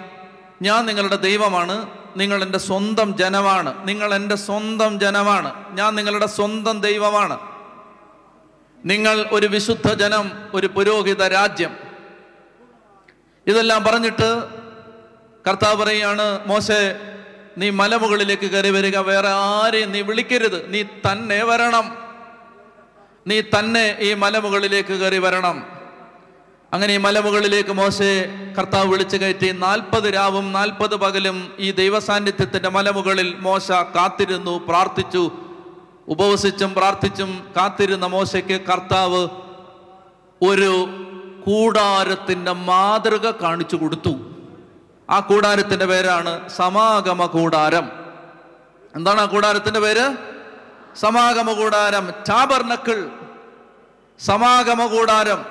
ഞാൻ നിങ്ങളുടെ ദൈവമാണ്. നിങ്ങൾ എന്റെ സ്വന്തം ജനമാണ്. നിങ്ങൾ എന്റെ സ്വന്തം ജനമാണ്. ഞാൻ നിങ്ങളുടെ സ്വന്തം ദൈവമാണ്. നിങ്ങൾ ഒരു വിശുദ്ധ ജനം ഒരു പുരോഹിത രാജ്യം. ഇതെല്ലാം പറഞ്ഞിട്ട് കർത്താവ് പറയുകയാണ് മോശെ നീ മലമുകളിലേക്ക് കയറി വരിക. വേറെ ആരെയും നീ വിളിക്കരുത്. നീ തന്നെ വരണം. നീ തന്നെ ഈ മലമുകളിലേക്ക് കയറി വരണം. അങ്ങനെ ഈ മലമുകളിലേക്ക് മോശെ കർത്താവ് വിളിച്ചു കയറ്റി. നാൽപ്പത് രാവും നാൽപ്പത് പകലും ഈ ദൈവസാന്നിധ്യത്തിന്റെ മലമുകളിൽ മോശ കാത്തിരുന്നു പ്രാർത്ഥിച്ചു ഉപവസിച്ചും പ്രാർത്ഥിച്ചും കാത്തിരുന്ന മോശയ്ക്ക് കർത്താവ് ഒരു കൂടാരത്തിന്റെ മാതൃക കാണിച്ചു കൊടുത്തു. ആ കൂടാരത്തിന്റെ പേരാണ് സമാഗമ കൂടാരം. എന്താണ് ആ കൂടാരത്തിന്റെ പേര്? സമാഗമ കൂടാരം ചാബർനക്കിൾ. സമാഗമ കൂടാരം.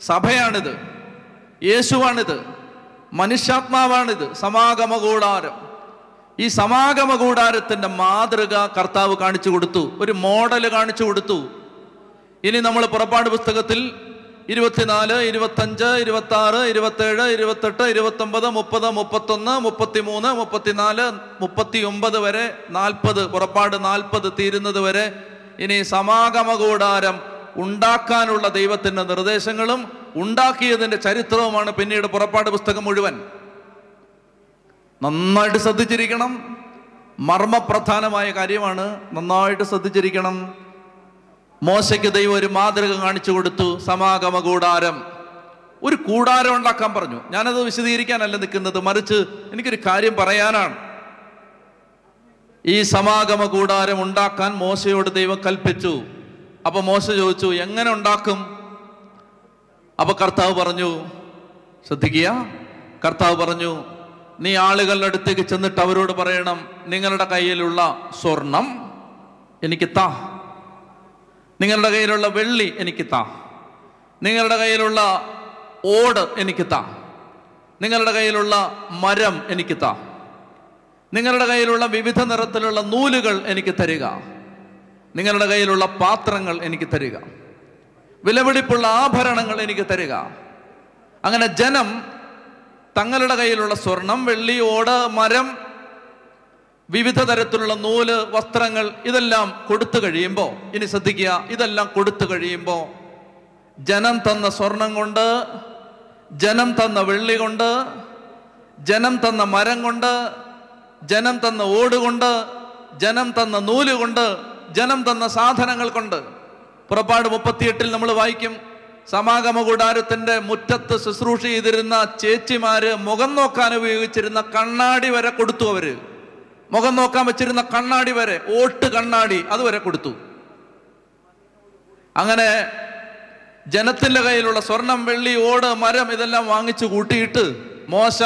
സഭയാണിത്. യേശുവാണിത്. മനുഷ്യാത്മാവാണിത്. സമാഗമ കൂടാരം. ഈ സമാഗമ കൂടാരത്തിന്റെ മാതൃക കർത്താവ് കാണിച്ചു കൊടുത്തു. ഒരു മോഡൽ കാണിച്ചു കൊടുത്തു. ഇനി നമ്മൾ പുറപ്പാട് പുസ്തകത്തിൽ ഇരുപത്തിനാല് ഇരുപത്തഞ്ച് ഇരുപത്തി ആറ് ഇരുപത്തേഴ് ഇരുപത്തെട്ട് ഇരുപത്തൊമ്പത് മുപ്പത് മുപ്പത്തൊന്ന് മുപ്പത്തിമൂന്ന് മുപ്പത്തിനാല് മുപ്പത്തി ഒമ്പത് വരെ നാൽപ്പത് പുറപ്പാട് നാൽപ്പത് തീരുന്നത് വരെ ഇനി സമാഗമ കൂടാരം ഉണ്ടാക്കാനുള്ള ദൈവത്തിന്റെ നിർദ്ദേശങ്ങളും ഉണ്ടാക്കിയതിന്റെ ചരിത്രവുമാണ് പിന്നീട് പുറപ്പാട് പുസ്തകം മുഴുവൻ. നന്നായിട്ട് ശ്രദ്ധിച്ചിരിക്കണം. മർമ്മപ്രധാനമായ കാര്യമാണ് നന്നായിട്ട് ശ്രദ്ധിച്ചിരിക്കണം. മോശയ്ക്ക് ദൈവം ഒരു മാതൃക കാണിച്ചു കൊടുത്തു. സമാഗമ കൂടാരം. ഒരു കൂടാരം ഉണ്ടാക്കാൻ പറഞ്ഞു. ഞാനത് വിശദീകരിക്കാനല്ല നിൽക്കുന്നത്. മറിച്ച് എനിക്കൊരു കാര്യം പറയാനാണ്. ഈ സമാഗമ കൂടാരം ഉണ്ടാക്കാൻ മോശയോട് ദൈവം കൽപ്പിച്ചു. അപ്പൊ മോശ ചോദിച്ചു എങ്ങനെ ഉണ്ടാക്കും? അപ്പൊ കർത്താവ് പറഞ്ഞു ശ്രദ്ധിക്കുക. കർത്താവ് പറഞ്ഞു നീ ആളുകളുടെ അടുത്തേക്ക് ചെന്നിട്ട് അവരോട് പറയണം നിങ്ങളുടെ കയ്യിലുള്ള സ്വർണം എനിക്ക് താ. നിങ്ങളുടെ കയ്യിലുള്ള വെള്ളി എനിക്ക് താ. നിങ്ങളുടെ കയ്യിലുള്ള ഓട് എനിക്ക് താ. നിങ്ങളുടെ കയ്യിലുള്ള മരം എനിക്ക് താ. നിങ്ങളുടെ കയ്യിലുള്ള വിവിധ നിറത്തിലുള്ള നൂലുകൾ എനിക്ക് തരിക. നിങ്ങളുടെ കയ്യിലുള്ള പാത്രങ്ങൾ എനിക്ക് തരിക. വിലപിടിപ്പുള്ള ആഭരണങ്ങൾ എനിക്ക് തരിക. അങ്ങനെ ജനം തങ്ങളുടെ കയ്യിലുള്ള സ്വർണം വെള്ളി ഓട് മരം വിവിധ തരത്തിലുള്ള നൂൽ വസ്ത്രങ്ങൾ ഇതെല്ലാം കൊടുത്തു കഴിയുമ്പോൾ ഇനി ശ്രദ്ധിക്കുക ഇതെല്ലാം കൊടുത്തു കഴിയുമ്പോൾ ജനം തന്ന സ്വർണം കൊണ്ട് ജനം തന്ന വെള്ളി കൊണ്ട് ജനം തന്ന മരം കൊണ്ട് ജനം തന്ന ഓട് കൊണ്ട് ജനം തന്ന നൂൽ കൊണ്ട് ജനം തന്ന സാധനങ്ങൾ കൊണ്ട്. പുറപ്പാട് മുപ്പത്തിയെട്ടിൽ നമ്മൾ വായിക്കും സമാഗമ കൂടാരത്തിന്റെ മുറ്റത്ത് ശുശ്രൂഷ ചെയ്തിരുന്ന ചേച്ചിമാര് മുഖം നോക്കാൻ ഉപയോഗിച്ചിരുന്ന കണ്ണാടി വരെ കൊടുത്തു അവർ. മുഖം നോക്കാൻ വെച്ചിരുന്ന കണ്ണാടി വരെ ഓട്ട് കണ്ണാടി അതുവരെ കൊടുത്തു. അങ്ങനെ ജനത്തിന്റെ കയ്യിലുള്ള സ്വർണം വെള്ളി ഓട് മരം ഇതെല്ലാം വാങ്ങിച്ചു കൂട്ടിയിട്ട് മോശ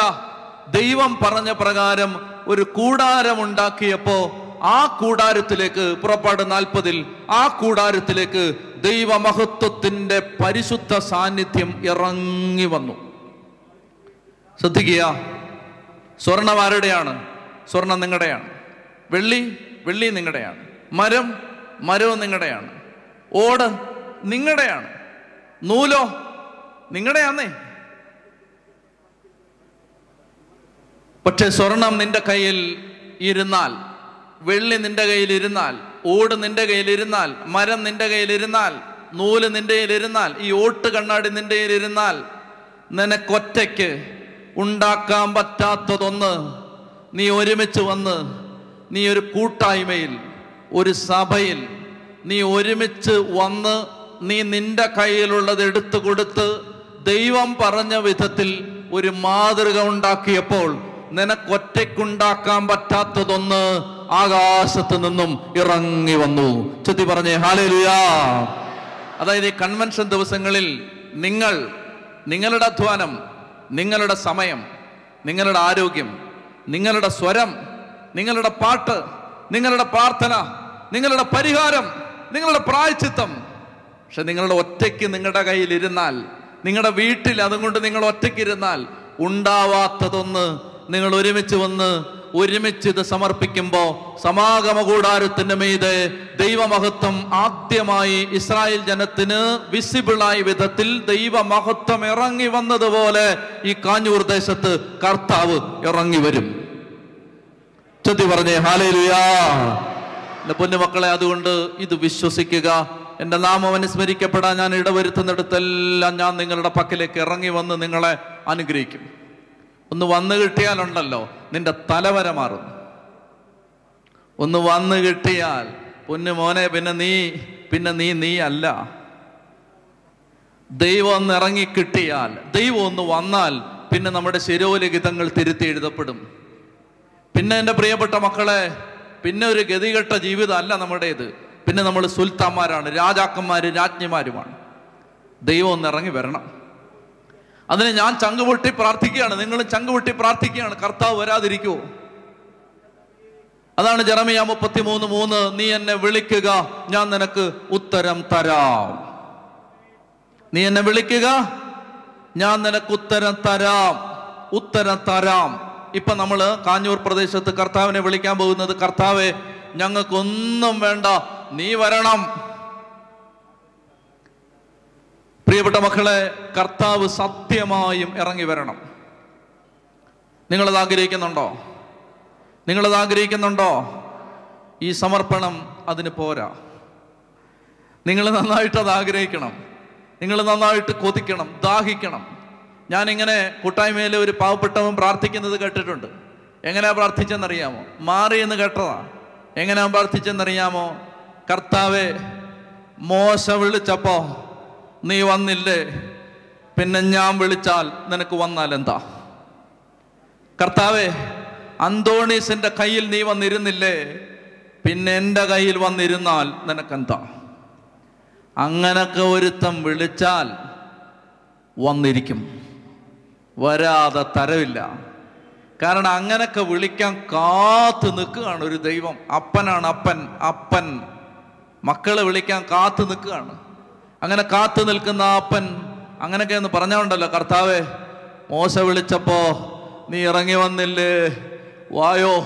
ദൈവം പറഞ്ഞ പ്രകാരം ഒരു കൂടാരം ഉണ്ടാക്കിയപ്പോ ആ കൂടാരത്തിലേക്ക് പുറപ്പാട് നാൽപ്പതിൽ ആ കൂടാരത്തിലേക്ക് ദൈവമഹത്വത്തിന്റെ പരിശുദ്ധ സാന്നിധ്യം ഇറങ്ങി വന്നു. ശ്രദ്ധിക്കുക സ്വർണം ആരുടെയാണ്? സ്വർണം നിങ്ങളുടെയാണ്. വെള്ളി വെള്ളി നിങ്ങളുടെയാണ്. മരം മരവും നിങ്ങളുടെയാണ്. ഓട് നിങ്ങളുടെയാണ്. നൂലോ നിങ്ങളുടെയാന്നേ. പക്ഷെ സ്വർണം നിന്റെ കയ്യിൽ ഇരുന്നാൽ വെള്ളി നിന്റെ കയ്യിൽ ഇരുന്നാൽ ഓട് നിന്റെ കയ്യിൽ ഇരുന്നാൽ മരം നിന്റെ കയ്യിൽ ഇരുന്നാൽ നൂൽ നിന്റെ ഇരുന്നാൽ ഈ ഓട്ട് കണ്ണാടി നിന്റെ ഇരുന്നാൽ നിനക്കൊറ്റയ്ക്ക് ഉണ്ടാക്കാൻ പറ്റാത്തതൊന്ന് നീ ഒരുമിച്ച് വന്ന് നീ ഒരു കൂട്ടായ്മയിൽ ഒരു സഭയിൽ നീ ഒരുമിച്ച് വന്ന് നീ നിന്റെ കയ്യിലുള്ളത് എടുത്തു കൊടുത്ത് ദൈവം പറഞ്ഞ വിധത്തിൽ ഒരു മാതൃക ഉണ്ടാക്കിയപ്പോൾ നിനക്കൊറ്റയ്ക്കുണ്ടാക്കാൻ പറ്റാത്തതൊന്ന് ആകാശത്ത് നിന്നും ഇറങ്ങി വന്നു. ചെത്തി പറഞ്ഞേ ഹാലേലുയാ അതായത് ഈ കൺവെൻഷൻ ദിവസങ്ങളിൽ നിങ്ങൾ നിങ്ങളുടെ അധ്വാനം നിങ്ങളുടെ സമയം നിങ്ങളുടെ ആരോഗ്യം നിങ്ങളുടെ സ്വരം നിങ്ങളുടെ പാട്ട് നിങ്ങളുടെ പ്രാർത്ഥന നിങ്ങളുടെ പരിഹാരം നിങ്ങളുടെ പ്രായച്ചിത്തം. പക്ഷെ നിങ്ങളുടെ ഒറ്റയ്ക്ക് നിങ്ങളുടെ കയ്യിലിരുന്നാൽ നിങ്ങളുടെ വീട്ടിൽ അതുകൊണ്ട് നിങ്ങൾ ഒറ്റയ്ക്ക് ഇരുന്നാൽ ഉണ്ടാവാത്തതൊന്ന് നിങ്ങൾ ഒരുമിച്ച് വന്ന് ഒരുമിച്ച് ഇത് സമർപ്പിക്കുമ്പോൾ സമാഗമ കൂടാരത്തിന്റെ മീതെ ദൈവമഹത്വം ആദ്യമായി ഇസ്രായേൽ ജനത്തിന് വിസിബിളായ വിധത്തിൽ ദൈവമഹത്വം ഇറങ്ങി വന്നതുപോലെ ഈ കാഞ്ഞൂർ ദേശത്ത് കർത്താവ് ഇറങ്ങി വരും. ചൊത്തി പറഞ്ഞേ ഹാലേലുയാ. എന്റെ പൊന്നുമക്കളെ അതുകൊണ്ട് ഇത് വിശ്വസിക്കുക. എന്റെ നാമം അനുസ്മരിക്കപ്പെടാൻ ഞാൻ ഇടവരുത്തുന്നിടത്തെല്ലാം ഞാൻ നിങ്ങളുടെ പക്കലേക്ക് ഇറങ്ങി വന്ന് നിങ്ങളെ അനുഗ്രഹിക്കും. ഒന്ന് വന്നു കിട്ടിയാലുണ്ടല്ലോ. നിന്റെ തലവര മാറും. ഒന്ന് വന്നു കിട്ടിയാൽ പൊന്നു മോനെ പിന്നെ നീ പിന്നെ നീ നീ അല്ല. ദൈവം ഒന്ന് ഇറങ്ങി കിട്ടിയാൽ ദൈവം ഒന്ന് വന്നാൽ പിന്നെ നമ്മുടെ ശിരോലിഖിതങ്ങൾ തിരുത്തി എഴുതപ്പെടും. പിന്നെ എന്റെ പ്രിയപ്പെട്ട മക്കളെ പിന്നെ ഒരു ഗതികെട്ട ജീവിതം അല്ല നമ്മുടേത്. പിന്നെ നമ്മൾ സുൽത്താന്മാരാണ് രാജാക്കന്മാരും രാജ്ഞിമാരുമാണ്. ദൈവം ഒന്ന് ഇറങ്ങി വരണം. അതിന് ഞാൻ ചങ്കുപൊട്ടി പ്രാർത്ഥിക്കുകയാണ്. നിങ്ങൾ ചങ്കുപൊട്ടി പ്രാർത്ഥിക്കുകയാണ്. കർത്താവ് വരാതിരിക്കുമോ അതാണ് ജറമിയ മുപ്പത്തി മൂന്ന്. നീ എന്നെ വിളിക്കുക ഞാൻ നിനക്ക് ഉത്തരം തരാം. നീ എന്നെ വിളിക്കുക ഞാൻ നിനക്ക് ഉത്തരം തരാം. ഉത്തരം തരാം. ഇപ്പൊ നമ്മൾ കാഞ്ഞൂർ പ്രദേശത്ത് കർത്താവിനെ വിളിക്കാൻ പോകുന്നത് കർത്താവെ ഞങ്ങൾക്കൊന്നും വേണ്ട. നീ വരണം. പ്രിയപ്പെട്ട മക്കളെ കർത്താവ് സത്യമായും ഇറങ്ങി വരണം. നിങ്ങളത് ആഗ്രഹിക്കുന്നുണ്ടോ? നിങ്ങളത് ആഗ്രഹിക്കുന്നുണ്ടോ? ഈ സമർപ്പണം അതിന് പോരാ. നിങ്ങൾ നന്നായിട്ട് അത് ആഗ്രഹിക്കണം. നിങ്ങൾ നന്നായിട്ട് കൊതിക്കണം ദാഹിക്കണം. ഞാനിങ്ങനെ കൂട്ടായ്മയിൽ ഒരു പാവപ്പെട്ടവൻ പ്രാർത്ഥിക്കുന്നത് കേട്ടിട്ടുണ്ട്. എങ്ങനെയാ പ്രാർത്ഥിച്ചെന്നറിയാമോ? മാറി എന്ന് കേട്ടതാ. എങ്ങനെയാ പ്രാർത്ഥിച്ചെന്നറിയാമോ? കർത്താവെ മോശ വിളിച്ചപ്പോ നീ വന്നില്ലേ? പിന്നെ ഞാൻ വിളിച്ചാൽ നിനക്ക് വന്നാൽ എന്താ? കർത്താവെ അന്തോണീസിന്റെ കയ്യിൽ നീ വന്നിരുന്നില്ലേ? പിന്നെ എന്റെ കയ്യിൽ വന്നിരുന്നാൽ നിനക്കെന്താ? അങ്ങനൊക്കെ ഒരുത്തം വിളിച്ചാൽ വന്നിരിക്കും. വരാതെ തരവില്ല. കാരണം അങ്ങനൊക്കെ വിളിക്കാൻ കാത്തു നിൽക്കുകയാണ് ഒരു ദൈവം. അപ്പനാണ് അപ്പൻ അപ്പൻ. മക്കളെ വിളിക്കാൻ കാത്തു നിൽക്കുകയാണ്. അങ്ങനെ കാത്തു നിൽക്കുന്ന അപ്പൻ അങ്ങനെയൊക്കെ ഒന്ന് പറഞ്ഞോണ്ടല്ലോ കർത്താവെ മോശ വിളിച്ചപ്പോ നീ ഇറങ്ങി വന്നില്ലേ? വായോ?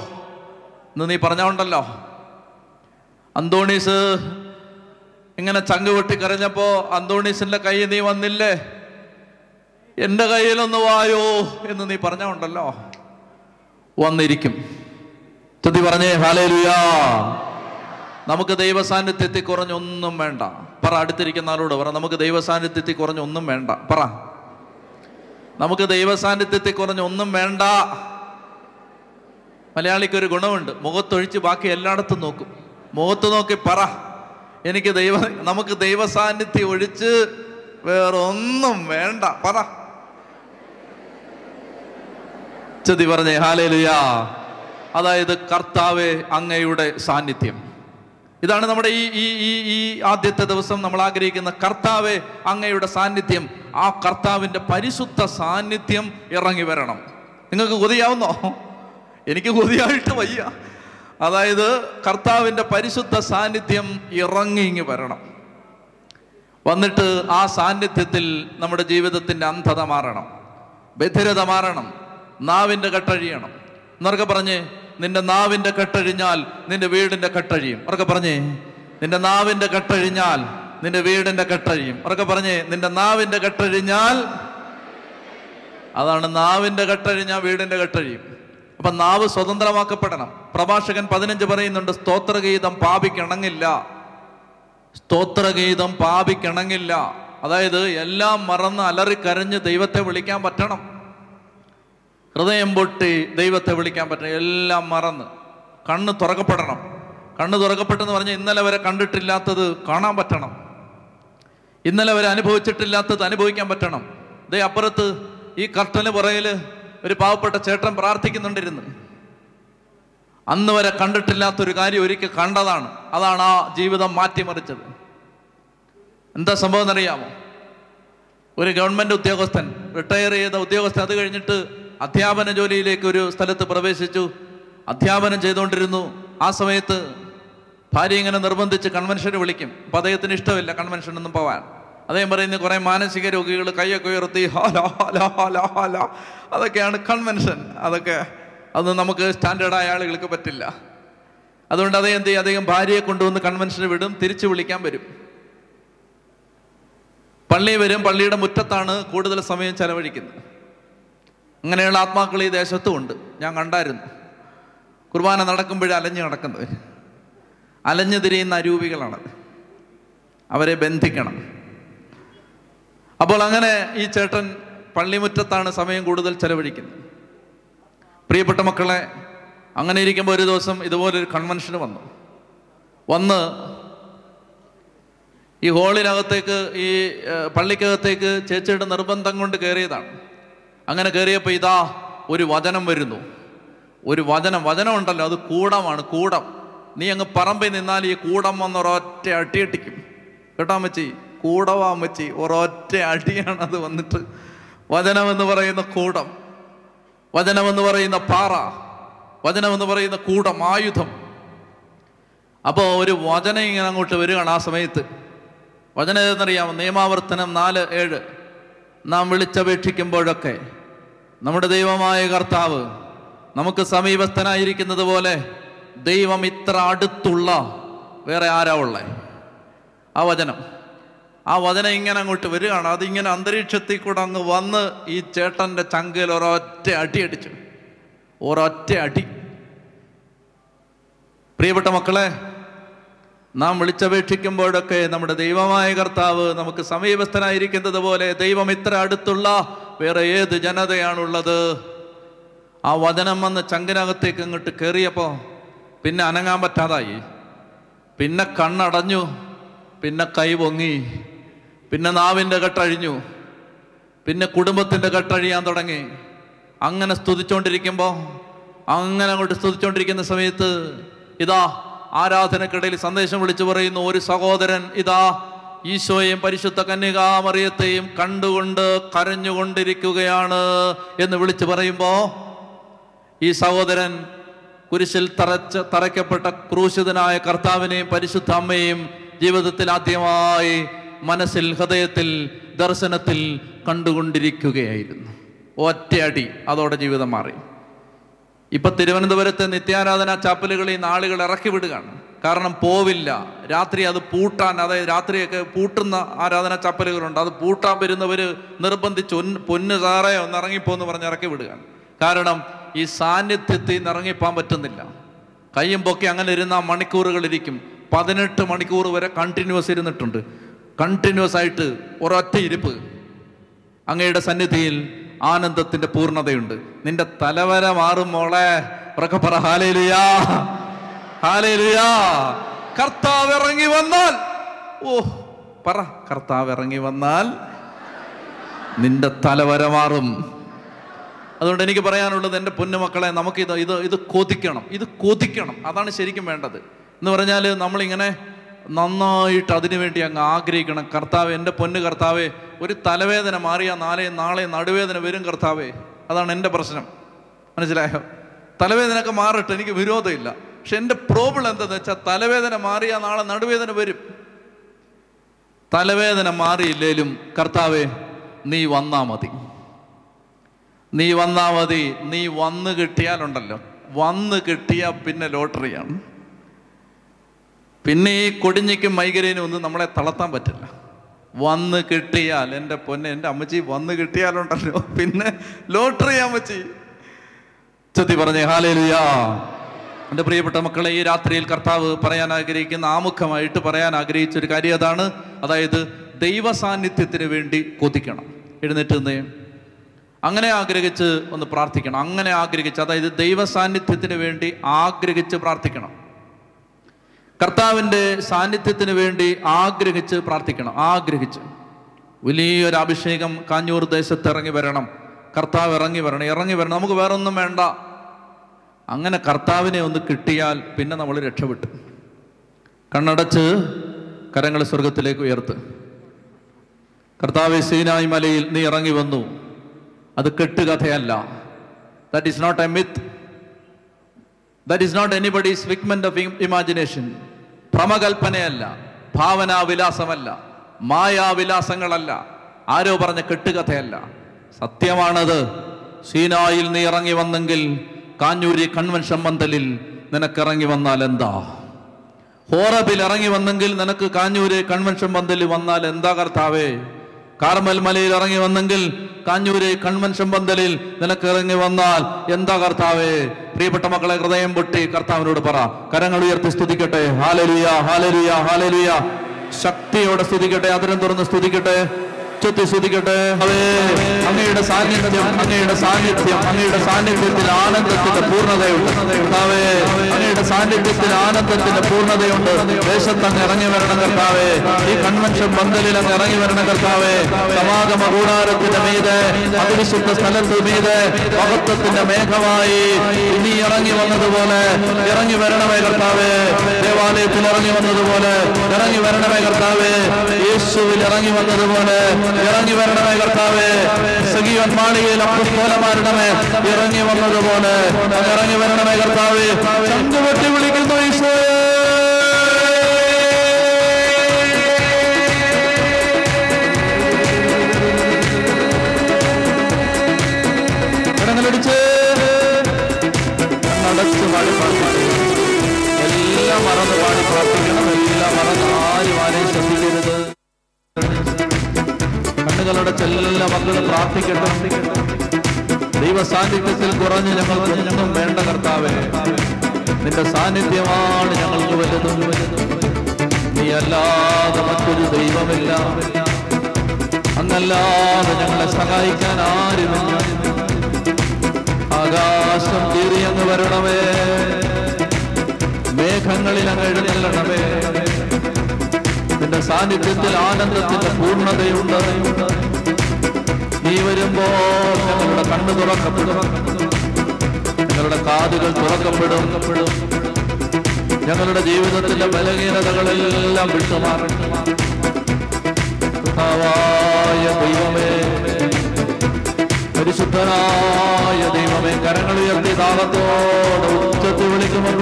എന്ന് നീ പറഞ്ഞോണ്ടല്ലോ അന്തോണീസ് ഇങ്ങനെ ചങ്ക് വെട്ടി കരഞ്ഞപ്പോ അന്തോണീസിന്റെ കൈ നീ വന്നില്ലേ? എന്റെ കയ്യിലൊന്ന് വായോ എന്ന് നീ പറഞ്ഞോണ്ടല്ലോ വന്നിരിക്കും. ചുതി പറഞ്ഞേ ഹാലേ ലുയാ നമുക്ക് ദൈവസാന്നിധ്യത്തിൽ കുറഞ്ഞൊന്നും വേണ്ട. പറ അടുത്തിരിക്കുന്ന ആളോട് പറ. നമുക്ക് ദൈവസാന്നിധ്യത്തിൽ കുറഞ്ഞൊന്നും വേണ്ട. പറ. നമുക്ക് ദൈവസാന്നിധ്യത്തിൽ കുറഞ്ഞൊന്നും വേണ്ട. മലയാളിക്ക് ഒരു ഗുണമുണ്ട്. മുഖത്തൊഴിച്ച് ബാക്കി എല്ലായിടത്തും നോക്കും. മുഖത്ത് നോക്കി പറ. എനിക്ക് ദൈവ നമുക്ക് ദൈവസാന്നിധ്യം ഒഴിച്ച് വേറൊന്നും വേണ്ട. പറ. ചെതി പറഞ്ഞേ ഹാലേലുയാ. അതായത് കർത്താവെ അങ്ങയുടെ സാന്നിധ്യം. ഇതാണ് നമ്മുടെ ഈ ഈ ഈ ഈ ആദ്യത്തെ ദിവസം നമ്മൾ ആഗ്രഹിക്കുന്ന കർത്താവെ അങ്ങയുടെ സാന്നിധ്യം. ആ കർത്താവിന്റെ പരിശുദ്ധ സാന്നിധ്യം ഇറങ്ങി വരണം. നിങ്ങൾക്ക് കൊതിയാവുന്നോ? എനിക്ക് കൊതിയായിട്ട് വയ്യ. അതായത് കർത്താവിന്റെ പരിശുദ്ധ സാന്നിധ്യം ഇറങ്ങി ഇങ്ങ് വരണം. വന്നിട്ട് ആ സാന്നിധ്യത്തിൽ നമ്മുടെ ജീവിതത്തിന്റെ അന്ധത മാറണം. ബധിരത മാറണം. നാവിന്റെ കട്ടഴിയണം. എന്നൊക്കെ പറഞ്ഞേ നിന്റെ നാവിന്റെ കെട്ടഴിഞ്ഞാൽ നിന്റെ വീടിന്റെ കെട്ടഴിയും. ഉറക്കെ പറഞ്ഞേ. നിന്റെ നാവിന്റെ കെട്ടഴിഞ്ഞാൽ നിന്റെ വീടിന്റെ കെട്ടഴിയും. ഉറക്കെ പറഞ്ഞേ. നിന്റെ നാവിന്റെ കെട്ടഴിഞ്ഞാൽ അതാണ് നാവിന്റെ കെട്ടഴിഞ്ഞാൽ വീടിന്റെ കെട്ടഴിയും. അപ്പൊ നാവ് സ്വതന്ത്രമാക്കപ്പെടണം. പ്രഭാഷകൻ പതിനഞ്ച് പറയുന്നുണ്ട് സ്തോത്രഗീതം പാപിക്കണങ്ങില്ല. സ്തോത്രഗീതം പാപിക്കണങ്ങില്ല. അതായത് എല്ലാം മറന്ന് അലറി കരഞ്ഞ് ദൈവത്തെ വിളിക്കാൻ പറ്റണം. ഹൃദയം പൊട്ടി ദൈവത്തെ വിളിക്കാൻ പറ്റണം എല്ലാം മറന്ന്. കണ്ണ് തുറക്കപ്പെടണം. കണ്ണ് തുറക്കപ്പെട്ടെന്ന് പറഞ്ഞാൽ ഇന്നലെ വരെ കണ്ടിട്ടില്ലാത്തത് കാണാൻ പറ്റണം. ഇന്നലെ വരെ അനുഭവിച്ചിട്ടില്ലാത്തത് അനുഭവിക്കാൻ പറ്റണം. ദേ അപ്പുറത്ത് ഈ കർട്ടന് പുറകിൽ ഒരു പാവപ്പെട്ട ചേട്ടൻ പ്രാർത്ഥിക്കുന്നുണ്ടിരുന്നു. അന്ന് വരെ കണ്ടിട്ടില്ലാത്തൊരു കാര്യം ഒരിക്കൽ കണ്ടതാണ്. അതാണ് ആ ജീവിതം മാറ്റിമറിച്ചത്. എന്താ സംഭവം എന്നറിയാമോ? ഒരു ഗവൺമെന്റ് ഉദ്യോഗസ്ഥൻ റിട്ടയർ ചെയ്ത ഉദ്യോഗസ്ഥൻ അത് കഴിഞ്ഞിട്ട് അധ്യാപന ജോലിയിലേക്ക് ഒരു സ്ഥലത്ത് പ്രവേശിച്ചു. അധ്യാപനം ചെയ്തുകൊണ്ടിരുന്നു. ആ സമയത്ത് ഭാര്യ ഇങ്ങനെ നിർബന്ധിച്ച് കൺവെൻഷന് വിളിക്കും. അപ്പം അദ്ദേഹത്തിന് ഇഷ്ടമില്ല കൺവെൻഷനൊന്നും പോവാൻ. അദ്ദേഹം പറയുന്ന കുറേ മാനസിക രോഗികൾ കൈയൊക്കെ ഉയർത്തി അതൊക്കെയാണ് കൺവെൻഷൻ അതൊക്കെ അത് നമുക്ക് സ്റ്റാൻഡേർഡായ ആളുകൾക്ക് പറ്റില്ല. അതുകൊണ്ട് അദ്ദേഹം എന്ത് ചെയ്യും? അദ്ദേഹം ഭാര്യയെ കൊണ്ടുവന്ന് കൺവെൻഷന് വിടും തിരിച്ചു വിളിക്കാൻ വരും. പള്ളി വരും. പള്ളിയുടെ മുറ്റത്താണ് കൂടുതൽ സമയം ചെലവഴിക്കുന്നത്. അങ്ങനെയുള്ള ആത്മാക്കൾ ഈ ദേശത്തും ഉണ്ട്. ഞാൻ കണ്ടായിരുന്നു. കുർബാന നടക്കുമ്പോഴേ അലഞ്ഞു നടക്കുന്നവർ അലഞ്ഞു തിരിയുന്ന അരൂപികളാണത് അവരെ ബന്ധിക്കണം. അപ്പോൾ അങ്ങനെ ഈ ചേട്ടൻ പള്ളിമുറ്റത്താണ് സമയം കൂടുതൽ ചെലവഴിക്കുന്നത്. പ്രിയപ്പെട്ട മക്കളെ അങ്ങനെ ഇരിക്കുമ്പോൾ ഒരു ദിവസം ഇതുപോലൊരു കൺവെൻഷന് വന്നു. വന്ന് ഈ ഹോളിനകത്തേക്ക് ഈ പള്ളിക്കകത്തേക്ക് ചേച്ചിയുടെ നിർബന്ധം കൊണ്ട് കയറിയതാണ്. അങ്ങനെ കയറിയപ്പോൾ ഇതാ ഒരു വചനം വരുന്നു. ഒരു വചനം വചനം ഉണ്ടല്ലോ അത് കൂടമാണ് കൂടം. നീ അങ്ങ് പറമ്പിൽ നിന്നാൽ ഈ കൂടം വന്ന് ഒരൊറ്റ അടിയട്ടിക്കും കേട്ടോ അമ്മച്ചി? കൂടവാ അമ്മച്ചി ഒരൊറ്റ അടിയാണ് അത് വന്നിട്ട്. വചനമെന്ന് പറയുന്ന കൂടം. വചനമെന്ന് പറയുന്ന പാറ. വചനമെന്ന് പറയുന്ന കൂടം ആയുധം. അപ്പോൾ ഒരു വചനം ഇങ്ങനെ അങ്ങോട്ട് വരികയാണ് ആ സമയത്ത്. വചനം ഏതെന്നറിയാമോ? നിയമാവർത്തനം നാല് ഏഴ്. നാം വിളിച്ചപേക്ഷിക്കുമ്പോഴൊക്കെ നമ്മുടെ ദൈവമായ കർത്താവ് നമുക്ക് സമീപസ്ഥനായിരിക്കുന്നത് പോലെ ദൈവം ഇത്ര അടുത്തുള്ള വേറെ ആരാ ഉള്ളേ? ആ വചനം. ആ വചനം ഇങ്ങനെ അങ്ങോട്ട് വരികയാണ്. അതിങ്ങനെ അന്തരീക്ഷത്തിൽ കൂടെ അങ്ങ് വന്ന് ഈ ചേട്ടന്റെ ചങ്കയിൽ ഒരൊറ്റ അടി അടിച്ചു. ഒരൊറ്റ അടി. പ്രിയപ്പെട്ട മക്കളെ നാം വിളിച്ചപേക്ഷിക്കുമ്പോഴൊക്കെ നമ്മുടെ ദൈവമായ കർത്താവ് നമുക്ക് സമീപസ്ഥനായിരിക്കുന്നത് പോലെ ദൈവം ഇത്ര അടുത്തുള്ള വേറെ ഏത് ജനതയാണുള്ളത്? ആ വചനം വന്ന് ചങ്കിനകത്തേക്ക് ഇങ്ങോട്ട് കയറിയപ്പോൾ പിന്നെ അനങ്ങാൻ പറ്റാതായി. പിന്നെ കണ്ണടഞ്ഞു പിന്നെ കൈ പൊങ്ങി പിന്നെ നാവിന്റെ കെട്ടഴിഞ്ഞു പിന്നെ കുടുംബത്തിന്റെ കെട്ടഴിയാൻ തുടങ്ങി. അങ്ങനെ സ്തുതിച്ചുകൊണ്ടിരിക്കുമ്പോൾ അങ്ങനെ അങ്ങോട്ട് സ്തുതിച്ചുകൊണ്ടിരിക്കുന്ന സമയത്ത് ഇതാ ആരാധനക്കിടയിൽ സന്ദേശം വിളിച്ചു പറയുന്നു ഒരു സഹോദരൻ ഇതാ ഈശോയെയും പരിശുദ്ധ കന്യകാമറിയത്തെയും കണ്ടുകൊണ്ട് കരഞ്ഞുകൊണ്ടിരിക്കുകയാണ് എന്ന് വിളിച്ചു പറയുമ്പോൾ ഈ സഹോദരൻ കുരിശിൽ തറച്ച തറയ്ക്കപ്പെട്ട ക്രൂശിതനായ കർത്താവിനെയും പരിശുദ്ധ അമ്മയെയും ജീവിതത്തിൽ ആദ്യമായി മനസ്സിൽ ഹൃദയത്തിൽ ദർശനത്തിൽ കണ്ടുകൊണ്ടിരിക്കുകയായിരുന്നു. ഒറ്റയടി അതോടെ ജീവിതം മാറി. ഇപ്പൊ തിരുവനന്തപുരത്തെ നിത്യാരാധന ചാപ്പലുകളിൽ നിന്ന് ആളുകൾ ഇറക്കി വിടുകയാണ്. കാരണം പോവില്ല. രാത്രി അത് പൂട്ടാൻ അതായത് രാത്രിയൊക്കെ പൂട്ടുന്ന ആരാധന ചാപ്പലുകളുണ്ട്. അത് പൂട്ടാൻ വരുന്നവർ നിർബന്ധിച്ച് പൊന്ന് സാറേ ഒന്ന് ഇറങ്ങിപ്പോന്ന് പറഞ്ഞ് ഇറക്കി വിടുകയാണ്. കാരണം ഈ സാന്നിധ്യത്തിൽ നിന്ന് ഇറങ്ങിപ്പോൻ പറ്റുന്നില്ല. കയ്യും പൊക്കി അങ്ങനെ ഇരുന്ന മണിക്കൂറുകൾ ഇരിക്കും. പതിനെട്ട് മണിക്കൂർ വരെ കണ്ടിന്യൂസ് ഇരുന്നിട്ടുണ്ട്. കണ്ടിന്യൂസ് ആയിട്ട് ഒരൊറ്റ ഇരിപ്പ്. അങ്ങയുടെ സന്നിധിയിൽ ആനന്ദത്തിന്റെ പൂർണതയുണ്ട്. നിന്റെ തലവര മാറും മോളെ. പറ കർത്താവ് ഇറങ്ങി വന്നാൽ. ഓ പറ കർത്താവ് ഇറങ്ങി വന്നാൽ നിന്റെ തലവര മാറും. അതുകൊണ്ട് എനിക്ക് പറയാനുള്ളത് എന്റെ പൊന്നുമക്കളെ നമുക്ക് ഇത് ഇത് ഇത് കൊതിക്കണം. ഇത് കൊതിക്കണം. അതാണ് ശരിക്കും വേണ്ടത്. എന്ന് പറഞ്ഞാൽ നമ്മളിങ്ങനെ നന്നായിട്ട് അതിനു വേണ്ടി അങ്ങ് ആഗ്രഹിക്കണം. കർത്താവ് എന്റെ പൊന്ന് കർത്താവേ ഒരു തലവേദന മാറിയാൽ നാളെ നാളെ നടുവേദന വരും കർത്താവേ. അതാണ് എന്റെ പ്രശ്നം. മനസ്സിലായോ? തലവേദനയൊക്കെ മാറട്ടെ എനിക്ക് വിരോധമില്ല. പക്ഷെ എന്റെ പ്രോബ്ലം എന്താണെന്ന് വെച്ചാൽ തലവേദന മാറിയാൽ നാളെ നടുവേദന വരും. തലവേദന മാറിയില്ലേലും കർത്താവേ നീ വന്നാ മതി. നീ വന്നാ മതി നീ വന്ന് കിട്ടിയാലുണ്ടല്ലോ. വന്ന് കിട്ടിയാൽ പിന്നെ ലോട്ടറിയാണ്. പിന്നെ ഈ കൊടിഞ്ഞിക്കും മൈഗ്രൈനും ഒന്നും നമ്മളെ തളർത്താൻ പറ്റില്ല. വന്ന് കിട്ടിയാൽ എന്റെ പൊന്നെ എന്റെ അമ്മച്ചി വന്ന് കിട്ടിയാലുണ്ടല്ലോ. പിന്നെ ലോട്ടറി അമ്മച്ചി. ചെത്തി പറഞ്ഞേ ഹാലേലുയാ. എന്റെ പ്രിയപ്പെട്ട മക്കളെ ഈ രാത്രിയിൽ കർത്താവ് പറയാൻ ആഗ്രഹിക്കുന്ന ആമുഖമായിട്ട് പറയാൻ ആഗ്രഹിച്ച ഒരു കാര്യം അതാണ്. അതായത് ദൈവ സാന്നിധ്യത്തിന് വേണ്ടി കൊതിക്കണം. എഴുന്നേറ്റ് നിന്നേ. അങ്ങനെ ആഗ്രഹിച്ച് ഒന്ന് പ്രാർത്ഥിക്കണം. അങ്ങനെ ആഗ്രഹിച്ച് അതായത് ദൈവ സാന്നിധ്യത്തിന് വേണ്ടി ആഗ്രഹിച്ച് പ്രാർത്ഥിക്കണം. കർത്താവിന്റെ സാന്നിധ്യത്തിന് വേണ്ടി ആഗ്രഹിച്ച് പ്രാർത്ഥിക്കണം. ആഗ്രഹിച്ച്. വലിയൊരു അഭിഷേകം കാഞ്ഞൂർ ദേശത്ത് ഇറങ്ങി വരണം. കർത്താവ് ഇറങ്ങി വരണം. ഇറങ്ങി വരണം. നമുക്ക് വേറൊന്നും വേണ്ട. അങ്ങനെ കർത്താവിനെ ഒന്ന് കിട്ടിയാൽ പിന്നെ നമ്മൾ രക്ഷപ്പെട്ടു. കണ്ണടച്ച് കരങ്ങൾ സ്വർഗത്തിലേക്ക് ഉയർത്ത്. കർത്താവ് സീനായി മലയിൽ നീ ഇറങ്ങി വന്നു. അത് കെട്ടുകഥയല്ല. That is not a myth that is not anybody's figment of imagination ഭ്രമകൽപ്പനയല്ല ഭാവനാവിലാസമല്ല മായാവിലാസങ്ങളല്ല ആരോ പറഞ്ഞ കെട്ടുകഥയല്ല. സത്യമാണത്. സീനായിൽ നീ ഇറങ്ങി വന്നെങ്കിൽ കാഞ്ഞൂരി കൺവെൻഷൻ മന്ദലിൽ നിനക്കിറങ്ങി വന്നാൽ എന്താ? ഹോറബിൽ ഇറങ്ങി വന്നെങ്കിൽ നിനക്ക് കാഞ്ഞൂര് കൺവെൻഷൻ പന്തലിൽ വന്നാൽ എന്താ കർത്താവേ? കാർമൽ മലയിൽ ഇറങ്ങി വന്നെങ്കിൽ കാഞ്ഞൂരെ കൺവെൻഷൻ പന്തലിൽ നിനക്ക് ഇറങ്ങി വന്നാൽ എന്താ കർത്താവേ? പ്രിയപ്പെട്ട മക്കളെ ഹൃദയം പൊട്ടി കർത്താവിനോട് പറ. കരങ്ങൾ ഉയർത്തി സ്തുതിക്കട്ടെ. ഹാലലുയ ഹാലലുയ ഹാലലുയ. ശക്തിയോടെ സ്തുതിക്കട്ടെ അതിരം തുറന്ന് സ്തുതിക്കട്ടെ. ചൊത്തി സ്തുതിക്കട്ടെ അങ്ങയുടെ സാന്നിധ്യം അങ്ങയുടെ സാന്നിധ്യം അങ്ങയുടെ സാന്നിധ്യത്തിൽ ആനന്ദത്തിന്റെ പൂർണതയുണ്ട്. കർത്താവേ അങ്ങയുടെ സാന്നിധ്യത്തിൽ ആനന്ദത്തിന്റെ പൂർണതയുണ്ട്. ദേശത്ത് അങ്ങ് ഇറങ്ങി വരണം കർത്താവേ. ഈ കൺവെൻഷൻ പന്തലിൽ അങ്ങ് ഇറങ്ങി വരണം കർത്താവേ. സമാഗമ കൂടാരത്തിന്റെ മീതെ അതിവിശുദ്ധ സ്ഥലത്ത് മീതെ മഹത്വത്തിന്റെ മേഘമായി ഇനി ഇറങ്ങി വന്നതുപോലെ ഇറങ്ങി വരണമേ കർത്താവേ. ദേവാലയത്തിൽ ഇറങ്ങി വന്നതുപോലെ ഇറങ്ങി വരണമേ കർത്താവേ. യേശുവിൽ ഇറങ്ങി വന്നതുപോലെ ഇറങ്ങി വരണമേ കർത്താവേ. സഖീവൻ മാളികയിൽ അപ്പുസ്തോലമാരണമേ ഇറങ്ങി വന്നതുപോലെ. ഇറങ്ങി വരണമേ കർത്താവേ. ചങ്കുവെട്ടി വിളിക്കുന്നു എല്ലാ മക്കളും പ്രാർത്ഥിക്കട്ടെ. ദൈവ സാന്നിധ്യത്തിൽ കുറഞ്ഞ് ഞങ്ങൾക്ക് ഒന്നും വേണ്ട കർത്താവേ. നിന്റെ സാന്നിധ്യമാണ് ഞങ്ങൾക്ക് വലുതും. നീ അല്ലാതെ മറ്റൊരു ദൈവമില്ല. അങ്ങല്ലാതെ ഞങ്ങളെ സഹായിക്കാൻ ആരുമില്ല. ആകാശം കീറി വരണമേ. മേഘങ്ങളിൽ അങ്ങ് എഴുന്നള്ളണമേ. നിന്റെ സാന്നിധ്യത്തിൽ ആനന്ദത്തിന്റെ പൂർണതയുണ്ട്. നീ വരുമ്പോ ഞങ്ങളുടെ കണ്ണ് തുറക്കപ്പെടും. ഞങ്ങളുടെ കാതുകൾ തുറക്കപ്പെടും. ഞങ്ങളുടെ ജീവിതത്തിന്റെ ബലഹീനതകളെല്ലാം വിട്ടുമാറും. ദൈവമേ പരിശുദ്ധനായ ദൈവമേ കരങ്ങൾ ഉയർത്തി താളത്തോടെ ഉച്ചത്തിൽ വിളിക്കുമ്പോൾ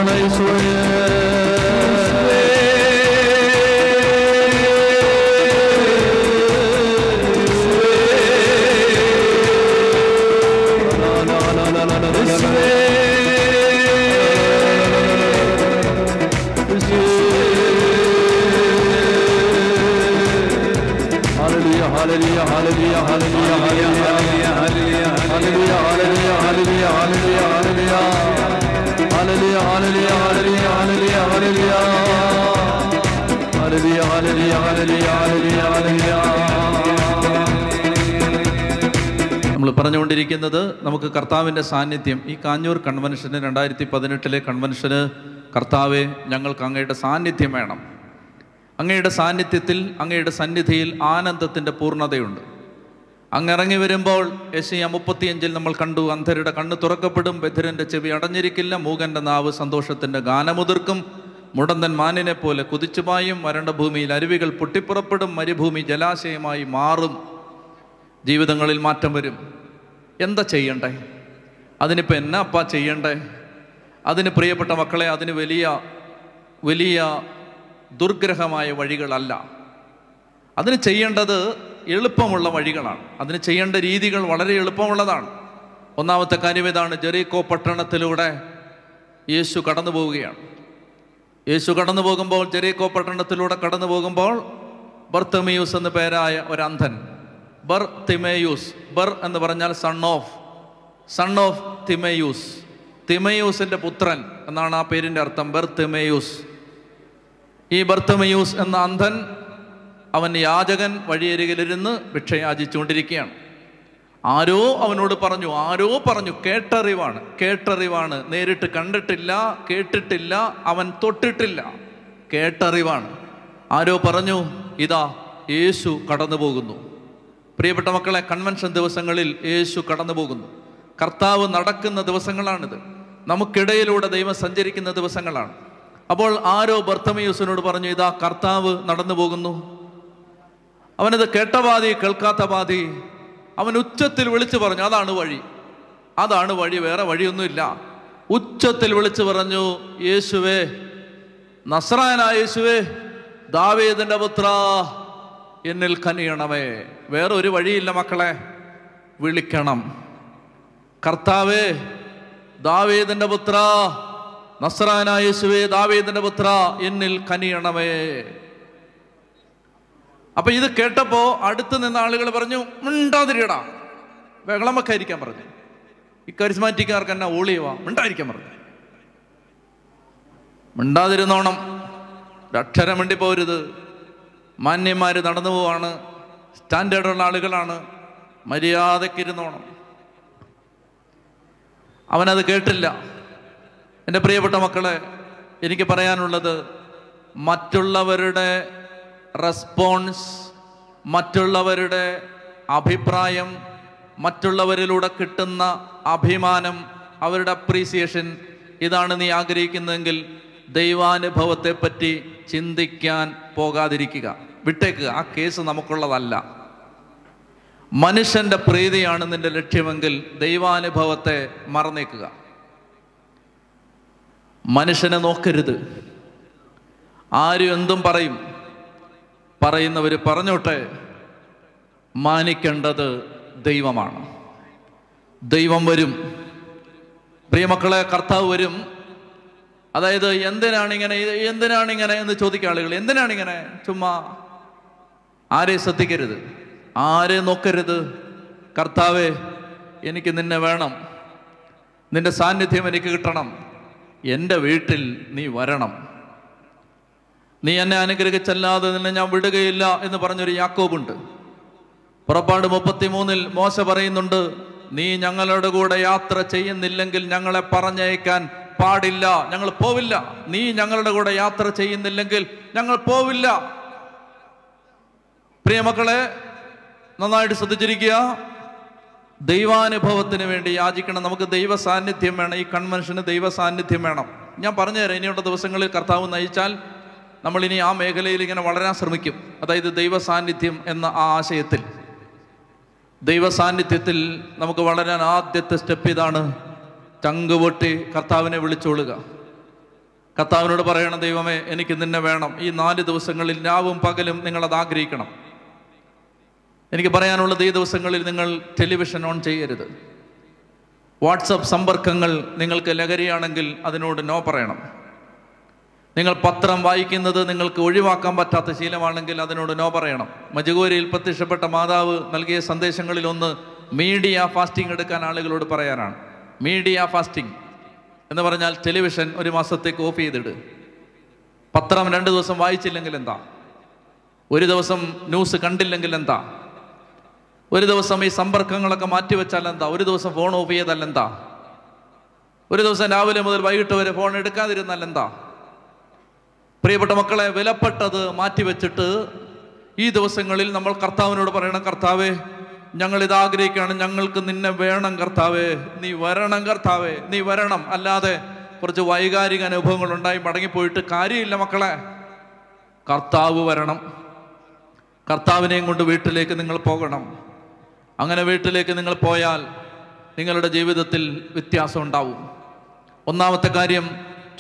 നമ്മൾ പറഞ്ഞുകൊണ്ടിരിക്കുന്നത് നമുക്ക് കർത്താവിന്റെ സാന്നിധ്യം ഈ കാഞ്ഞൂർ കൺവെൻഷന് രണ്ടായിരത്തി പതിനെട്ടിലെ കൺവെൻഷന് കർത്താവെ ഞങ്ങൾക്ക് അങ്ങയുടെ സാന്നിധ്യം വേണം അങ്ങയുടെ സാന്നിധ്യത്തിൽ അങ്ങയുടെ സന്നിധിയിൽ ആനന്ദത്തിന്റെ പൂർണതയുണ്ട്. അങ്ങിറങ്ങി വരുമ്പോൾ യശയ മുപ്പത്തിയഞ്ചിൽ നമ്മൾ കണ്ടു അന്ധരുടെ കണ്ണ് തുറക്കപ്പെടും ബധിരന്റെ ചെവി അടഞ്ഞിരിക്കില്ല മൂകന്റെ നാവ് സന്തോഷത്തിന്റെ ഗാനമുതിർക്കും മുടന്തൻ മാനിനെ പോലെ കുതിച്ചുപായും വരണ്ട ഭൂമിയിൽ അരുവികൾ പൊട്ടിപ്പുറപ്പെടും മരുഭൂമി ജലാശയമായി മാറും. ജീവിതങ്ങളിൽ മാറ്റം വരും. എന്താ ചെയ്യണ്ടേ? അതിനിപ്പോൾ എന്നാ അപ്പാ ചെയ്യണ്ടേ? അതിന് പ്രിയപ്പെട്ട മക്കളെ അതിന് വലിയ വലിയ ദുർഗ്രഹമായ വഴികളല്ല. അതിന് ചെയ്യേണ്ടത് എളുപ്പമുള്ള വഴികളാണ്. അതിന് ചെയ്യേണ്ട രീതികൾ വളരെ എളുപ്പമുള്ളതാണ്. ഒന്നാമത്തെ കാര്യം ഇതാണ് ജെറീക്കോ പട്ടണത്തിലൂടെ യേശു കടന്നു പോവുകയാണ്. യേശു കടന്നു പോകുമ്പോൾ ജെറീക്കോ പട്ടണത്തിലൂടെ കടന്നു പോകുമ്പോൾ ബർത്തമിയൂസ് എന്ന പേരായ ഒരു അന്ധൻ ബർ തിമേയൂസ് ബർ എന്ന് പറഞ്ഞാൽ son of son of Timaeus തിമേയൂസിന്റെ പുത്രൻ എന്നാണ് ആ പേരിന്റെ അർത്ഥം ബർ തിമേയൂസ്. ഈ ബർത്തമയൂസ് എന്ന അന്ധൻ അവൻ യാചകൻ വഴിയരികിലിരുന്ന് ഭിക്ഷ യാചിച്ചുകൊണ്ടിരിക്കുകയാണ് ആരോ അവനോട് പറഞ്ഞു ആരോ പറഞ്ഞു കേട്ടറിവാണ് കേട്ടറിവാണ്. നേരിട്ട് കണ്ടിട്ടില്ല കേട്ടിട്ടില്ല അവൻ തൊട്ടിട്ടില്ല. കേട്ടറിവാണ്. ആരോ പറഞ്ഞു ഇതാ യേശു കടന്നു പോകുന്നു പ്രിയപ്പെട്ട മക്കളെ കൺവെൻഷൻ ദിവസങ്ങളിൽ യേശു കടന്നു പോകുന്നു കർത്താവ് നടക്കുന്ന ദിവസങ്ങളാണിത്. നമുക്കിടയിലൂടെ ദൈവം സഞ്ചരിക്കുന്ന ദിവസങ്ങളാണ്. അപ്പോൾ ആരോ ബർത്തമയൂസിനോട് പറഞ്ഞു ഇതാ കർത്താവ് നടന്നു പോകുന്നു. അവനത് കേട്ട കേൾക്കാത്ത പാതി അവൻ ഉച്ചത്തിൽ വിളിച്ചു പറഞ്ഞു അതാണ് വഴി. അതാണ് വഴി വേറെ വഴിയൊന്നുമില്ല. ഉച്ചത്തിൽ വിളിച്ചു പറഞ്ഞു യേശുവേ നസ്രായനായ യേശുവേ ദാവേദിന്റെ പുത്ര എന്നിൽ കനിയണമേ. വേറെ ഒരു വഴിയില്ല മക്കളെ വിളിക്കണം. കർത്താവേ ദാവേദിന്റെ പുത്ര നസ്രായനായ യേശുവേ ദാവേദിന്റെ പുത്ര എന്നിൽ കനിയണമേ. അപ്പൊ ഇത് കേട്ടപ്പോ അടുത്ത് നിന്ന ആളുകൾ പറഞ്ഞു മിണ്ടാതിരിയടാ. വെള്ളമൊക്കെ പറഞ്ഞു. ഈ കരിസ്മാറ്റിക്കാർക്ക് എന്നാ ഓളിയവാ മിണ്ടായിരിക്കാൻ പറഞ്ഞു. മിണ്ടാതിരുന്നോണം ഒരക്ഷരം മിണ്ടിപ്പോരുത്. പോരുത് മാന്യന്മാർ നടന്നു പോവാണ് സ്റ്റാൻഡേർഡുള്ള ആളുകളാണ് മര്യാദക്കിരുന്നോണം. അവനത് കേട്ടില്ല. എന്റെ പ്രിയപ്പെട്ട മക്കളെ എനിക്ക് പറയാനുള്ളത് മറ്റുള്ളവരുടെ റെസ്പോൺസ് മറ്റുള്ളവരുടെ അഭിപ്രായം മറ്റുള്ളവരിലൂടെ കിട്ടുന്ന അഭിമാനം അവരുടെ അപ്രീസിയേഷൻ ഇതാണ് നീ ആഗ്രഹിക്കുന്നതെങ്കിൽ ദൈവാനുഭവത്തെപ്പറ്റി ചിന്തിക്കാൻ പോകാതിരിക്കുക. വിട്ടേക്കുക. ആ കേസ് നമുക്കുള്ളതല്ല. മനുഷ്യന്റെ പ്രീതിയാണ് നിന്റെ ലക്ഷ്യമെങ്കിൽ ദൈവാനുഭവത്തെ മറന്നേക്കുക. മനുഷ്യനെ നോക്കരുത്. ആരും എന്തും പറയും. പറയുന്നവർ പറഞ്ഞോട്ടെ മാനിക്കേണ്ടത് ദൈവമാണ്. ദൈവം വരും. പ്രിയമക്കളെ കർത്താവ് വരും. അതായത് എന്തിനാണിങ്ങനെ എന്തിനാണിങ്ങനെ എന്ന് ചോദിക്കുക ആളുകൾ എന്തിനാണിങ്ങനെ? ചുമ്മാ ആരെ ശ്രദ്ധിക്കരുത്. ആരെ നോക്കരുത്? കർത്താവേ എനിക്ക് നിന്നെ വേണം. നിന്റെ സാന്നിധ്യം എനിക്ക് കിട്ടണം. എന്റെ വീട്ടിൽ നീ വരണം. നീ എന്നെ അനുഗ്രഹിച്ചല്ലാതെ നിന്നെ ഞാൻ വിടുകയില്ല എന്ന് പറഞ്ഞൊരു യാക്കോബുണ്ട്. പുറപ്പാട് മുപ്പത്തിമൂന്നിൽ മോശ പറയുന്നുണ്ട് നീ ഞങ്ങളുടെ കൂടെ യാത്ര ചെയ്യുന്നില്ലെങ്കിൽ ഞങ്ങളെ പറഞ്ഞയക്കാൻ പാടില്ല. ഞങ്ങൾ പോവില്ല. നീ ഞങ്ങളുടെ കൂടെ യാത്ര ചെയ്യുന്നില്ലെങ്കിൽ ഞങ്ങൾ പോവില്ല. പ്രിയമക്കളെ നന്നായിട്ട് ശ്രദ്ധിച്ചിരിക്കുക. ദൈവാനുഭവത്തിന് വേണ്ടി യാചിക്കണം. നമുക്ക് ദൈവ സാന്നിധ്യം വേണം. ഈ കൺവെൻഷന് ദൈവ സാന്നിധ്യം വേണം. ഞാൻ പറഞ്ഞുതരാം ഇനിയുള്ള ദിവസങ്ങളിൽ കർത്താവ് നയിച്ചാൽ നമ്മൾ ഇനി ആ മേഖലയിൽ ഇങ്ങനെ വളരാൻ ശ്രമിക്കും. അതായത് ദൈവ സാന്നിധ്യം എന്ന ആ ആശയത്തിൽ. ദൈവ സാന്നിധ്യത്തിൽ നമുക്ക് വളരാൻ ആദ്യത്തെ സ്റ്റെപ്പ് ഇതാണ് ചങ്ക് പൊട്ടി കർത്താവിനെ വിളിച്ചോളുക. കർത്താവിനോട് പറയണം ദൈവമേ എനിക്ക് നിന്നെ വേണം. ഈ നാല് ദിവസങ്ങളിൽ രാവും പകലും നിങ്ങളത് ആഗ്രഹിക്കണം. എനിക്ക് പറയാനുള്ളത് ഈ ദിവസങ്ങളിൽ നിങ്ങൾ ടെലിവിഷൻ ഓൺ ചെയ്യരുത്. വാട്സപ്പ് സമ്പർക്കങ്ങൾ നിങ്ങൾക്ക് ലഹരിയാണെങ്കിൽ അതിനോട് നോ പറയണം. നിങ്ങൾ പത്രം വായിക്കുന്നത് നിങ്ങൾക്ക് ഒഴിവാക്കാൻ പറ്റാത്ത ശീലമാണെങ്കിൽ അതിനോട് നോ പറയണം. മജഗോരിയിൽ പ്രത്യക്ഷപ്പെട്ട മാതാവ് നൽകിയ സന്ദേശങ്ങളിൽ ഒന്ന് മീഡിയ ഫാസ്റ്റിംഗ് എടുക്കാൻ ആളുകളോട് പറയാനാണ്. മീഡിയ ഫാസ്റ്റിംഗ് എന്ന് പറഞ്ഞാൽ ടെലിവിഷൻ ഒരു മാസത്തേക്ക് ഓഫ് ചെയ്തിട്. പത്രം രണ്ട് ദിവസം വായിച്ചില്ലെങ്കിൽ എന്താ? ഒരു ദിവസം ന്യൂസ് കണ്ടില്ലെങ്കിൽ എന്താ? ഒരു ദിവസം ഈ സമ്പർക്കങ്ങളൊക്കെ മാറ്റിവെച്ചാൽ എന്താ? ഒരു ദിവസം ഫോൺ ഓഫ് ചെയ്താൽ എന്താ? ഒരു ദിവസം രാവിലെ മുതൽ വൈകിട്ട് വരെ ഫോൺ എടുക്കാതിരുന്നാൽ എന്താ? പ്രിയപ്പെട്ട മക്കളെ വിലപ്പെട്ടത് മാറ്റിവെച്ചിട്ട് ഈ ദിവസങ്ങളിൽ നമ്മൾ കർത്താവിനോട് പറയണം കർത്താവേ ഞങ്ങൾ ഇത് ആഗ്രഹിക്കുകയാണ്. ഞങ്ങൾക്ക് നിന്നെ വേണം കർത്താവേ. നീ വരണം കർത്താവേ. നീ വരണം. അല്ലാതെ കുറച്ച് വൈകാരിക അനുഭവങ്ങൾ ഉണ്ടായി മടങ്ങിപ്പോയിട്ട് കാര്യമില്ല മക്കളെ. കർത്താവ് വരണം. കർത്താവിനെയും കൊണ്ട് വീട്ടിലേക്ക് നിങ്ങൾ പോകണം. അങ്ങനെ വീട്ടിലേക്ക് നിങ്ങൾ പോയാൽ നിങ്ങളുടെ ജീവിതത്തിൽ വ്യത്യാസം ഉണ്ടാവും. ഒന്നാമത്തെ കാര്യം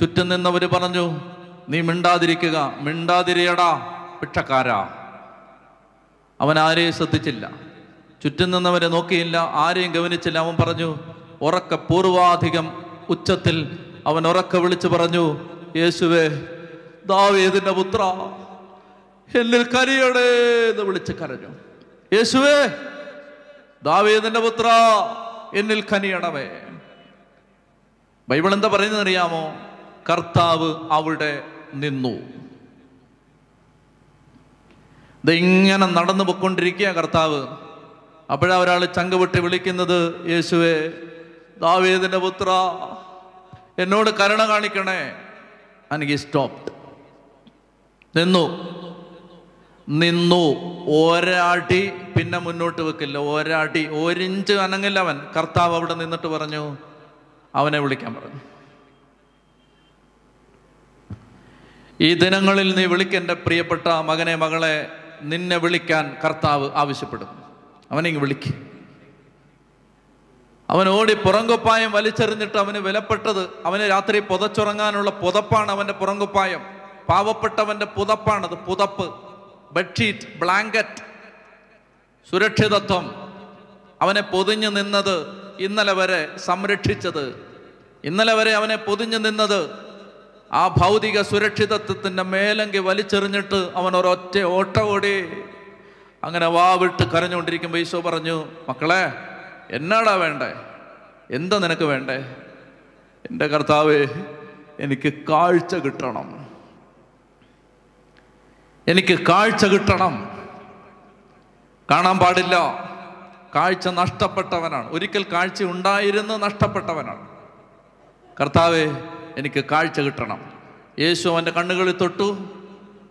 ചുറ്റും നിന്നവർ പറഞ്ഞു നീ മിണ്ടാതിരിക്കുക മിണ്ടാതിരിയടാ ഭിക്ഷക്കാരാ അവൻ ആരെയും ശ്രദ്ധിച്ചില്ല. ചുറ്റും നിന്നവരെ നോക്കിയില്ല ആരെയും ഗവനിച്ചില്ല. അവൻ പറഞ്ഞു ഉറക്ക പൂർവാധികം ഉച്ചത്തിൽ. അവൻ ഉറക്ക വിളിച്ചു പറഞ്ഞു യേശുവേ ദാവേദിന്റെ പുത്ര എന്നിൽ കരയണേ എന്ന് വിളിച്ച് കരഞ്ഞു. യേശുവേ ദാവീദിന്റെ പുത്ര എന്നിൽ കനിയണമേ. ബൈബിൾ എന്താ പറയുന്നത് അറിയാമോ? കർത്താവ് അവിടെ നിന്നു. ഇതിങ്ങനെ നടന്നു പൊക്കൊണ്ടിരിക്കുക കർത്താവ്. അപ്പോഴാ ഒരാൾ ചങ്ക് വിട്ട് വിളിക്കുന്നത് യേശുവേ ദാവീദിന്റെ പുത്ര എന്നോട് കരുണ കാണിക്കണേ. എനിക്ക് സ്റ്റോപ്ഡ് നിന്നു. നിന്നു. ഒരാടി പിന്നെ മുന്നോട്ട് വെക്കില്ല. ഒരാടി ഒരിഞ്ച് അനങ്ങില്ല അവൻ. കർത്താവ് അവിടെ നിന്നിട്ട് പറഞ്ഞു അവനെ വിളിക്കാൻ പറഞ്ഞു. ഈ ദിനങ്ങളിൽ നീ വിളിക്കെന്റെ പ്രിയപ്പെട്ട മകനെ മകളെ. നിന്നെ വിളിക്കാൻ കർത്താവ് ആവശ്യപ്പെടുന്നു. അവനെ വിളിക്ക്. അവൻ ഓടി പുറങ്കുപ്പായം വലിച്ചെറിഞ്ഞിട്ട് അവന് വിലപ്പെട്ടത് അവന് രാത്രി പുതച്ചുറങ്ങാനുള്ള പുതപ്പാണ് അവന്റെ പുറങ്കുപ്പായം പാവപ്പെട്ടവന്റെ പുതപ്പാണത് പുതപ്പ്. ബെഡ്ഷീറ്റ് ബ്ലാങ്കറ്റ് സുരക്ഷിതത്വം. അവനെ പൊതിഞ്ഞു നിന്നത് ഇന്നലെ വരെ സംരക്ഷിച്ചത്. ഇന്നലെ വരെ അവനെ പൊതിഞ്ഞു നിന്നത് ആ ഭൗതിക സുരക്ഷിതത്വത്തിന്റെ മേലങ്കി വലിച്ചെറിഞ്ഞിട്ട് അവൻ ഒരൊറ്റ ഓട്ട ഓടി അങ്ങനെ വാവിട്ട് കരഞ്ഞുകൊണ്ടിരിക്കുമ്പോൾ ഈശോ പറഞ്ഞു മക്കളെ എന്നാടാ വേണ്ടേ? എന്താ നിനക്ക് വേണ്ടേ? എന്റെ കർത്താവ് എനിക്ക് കാഴ്ച കിട്ടണം. എനിക്ക് കാഴ്ച കിട്ടണം. കാണാൻ പാടില്ല. കാഴ്ച നഷ്ടപ്പെട്ടവനാണ്. ഒരിക്കൽ കാഴ്ച ഉണ്ടായിരുന്നു നഷ്ടപ്പെട്ടവനാണ്. കർത്താവെ എനിക്ക് കാഴ്ച കിട്ടണം. യേശു അവന്റെ കണ്ണുകളിൽ തൊട്ടു.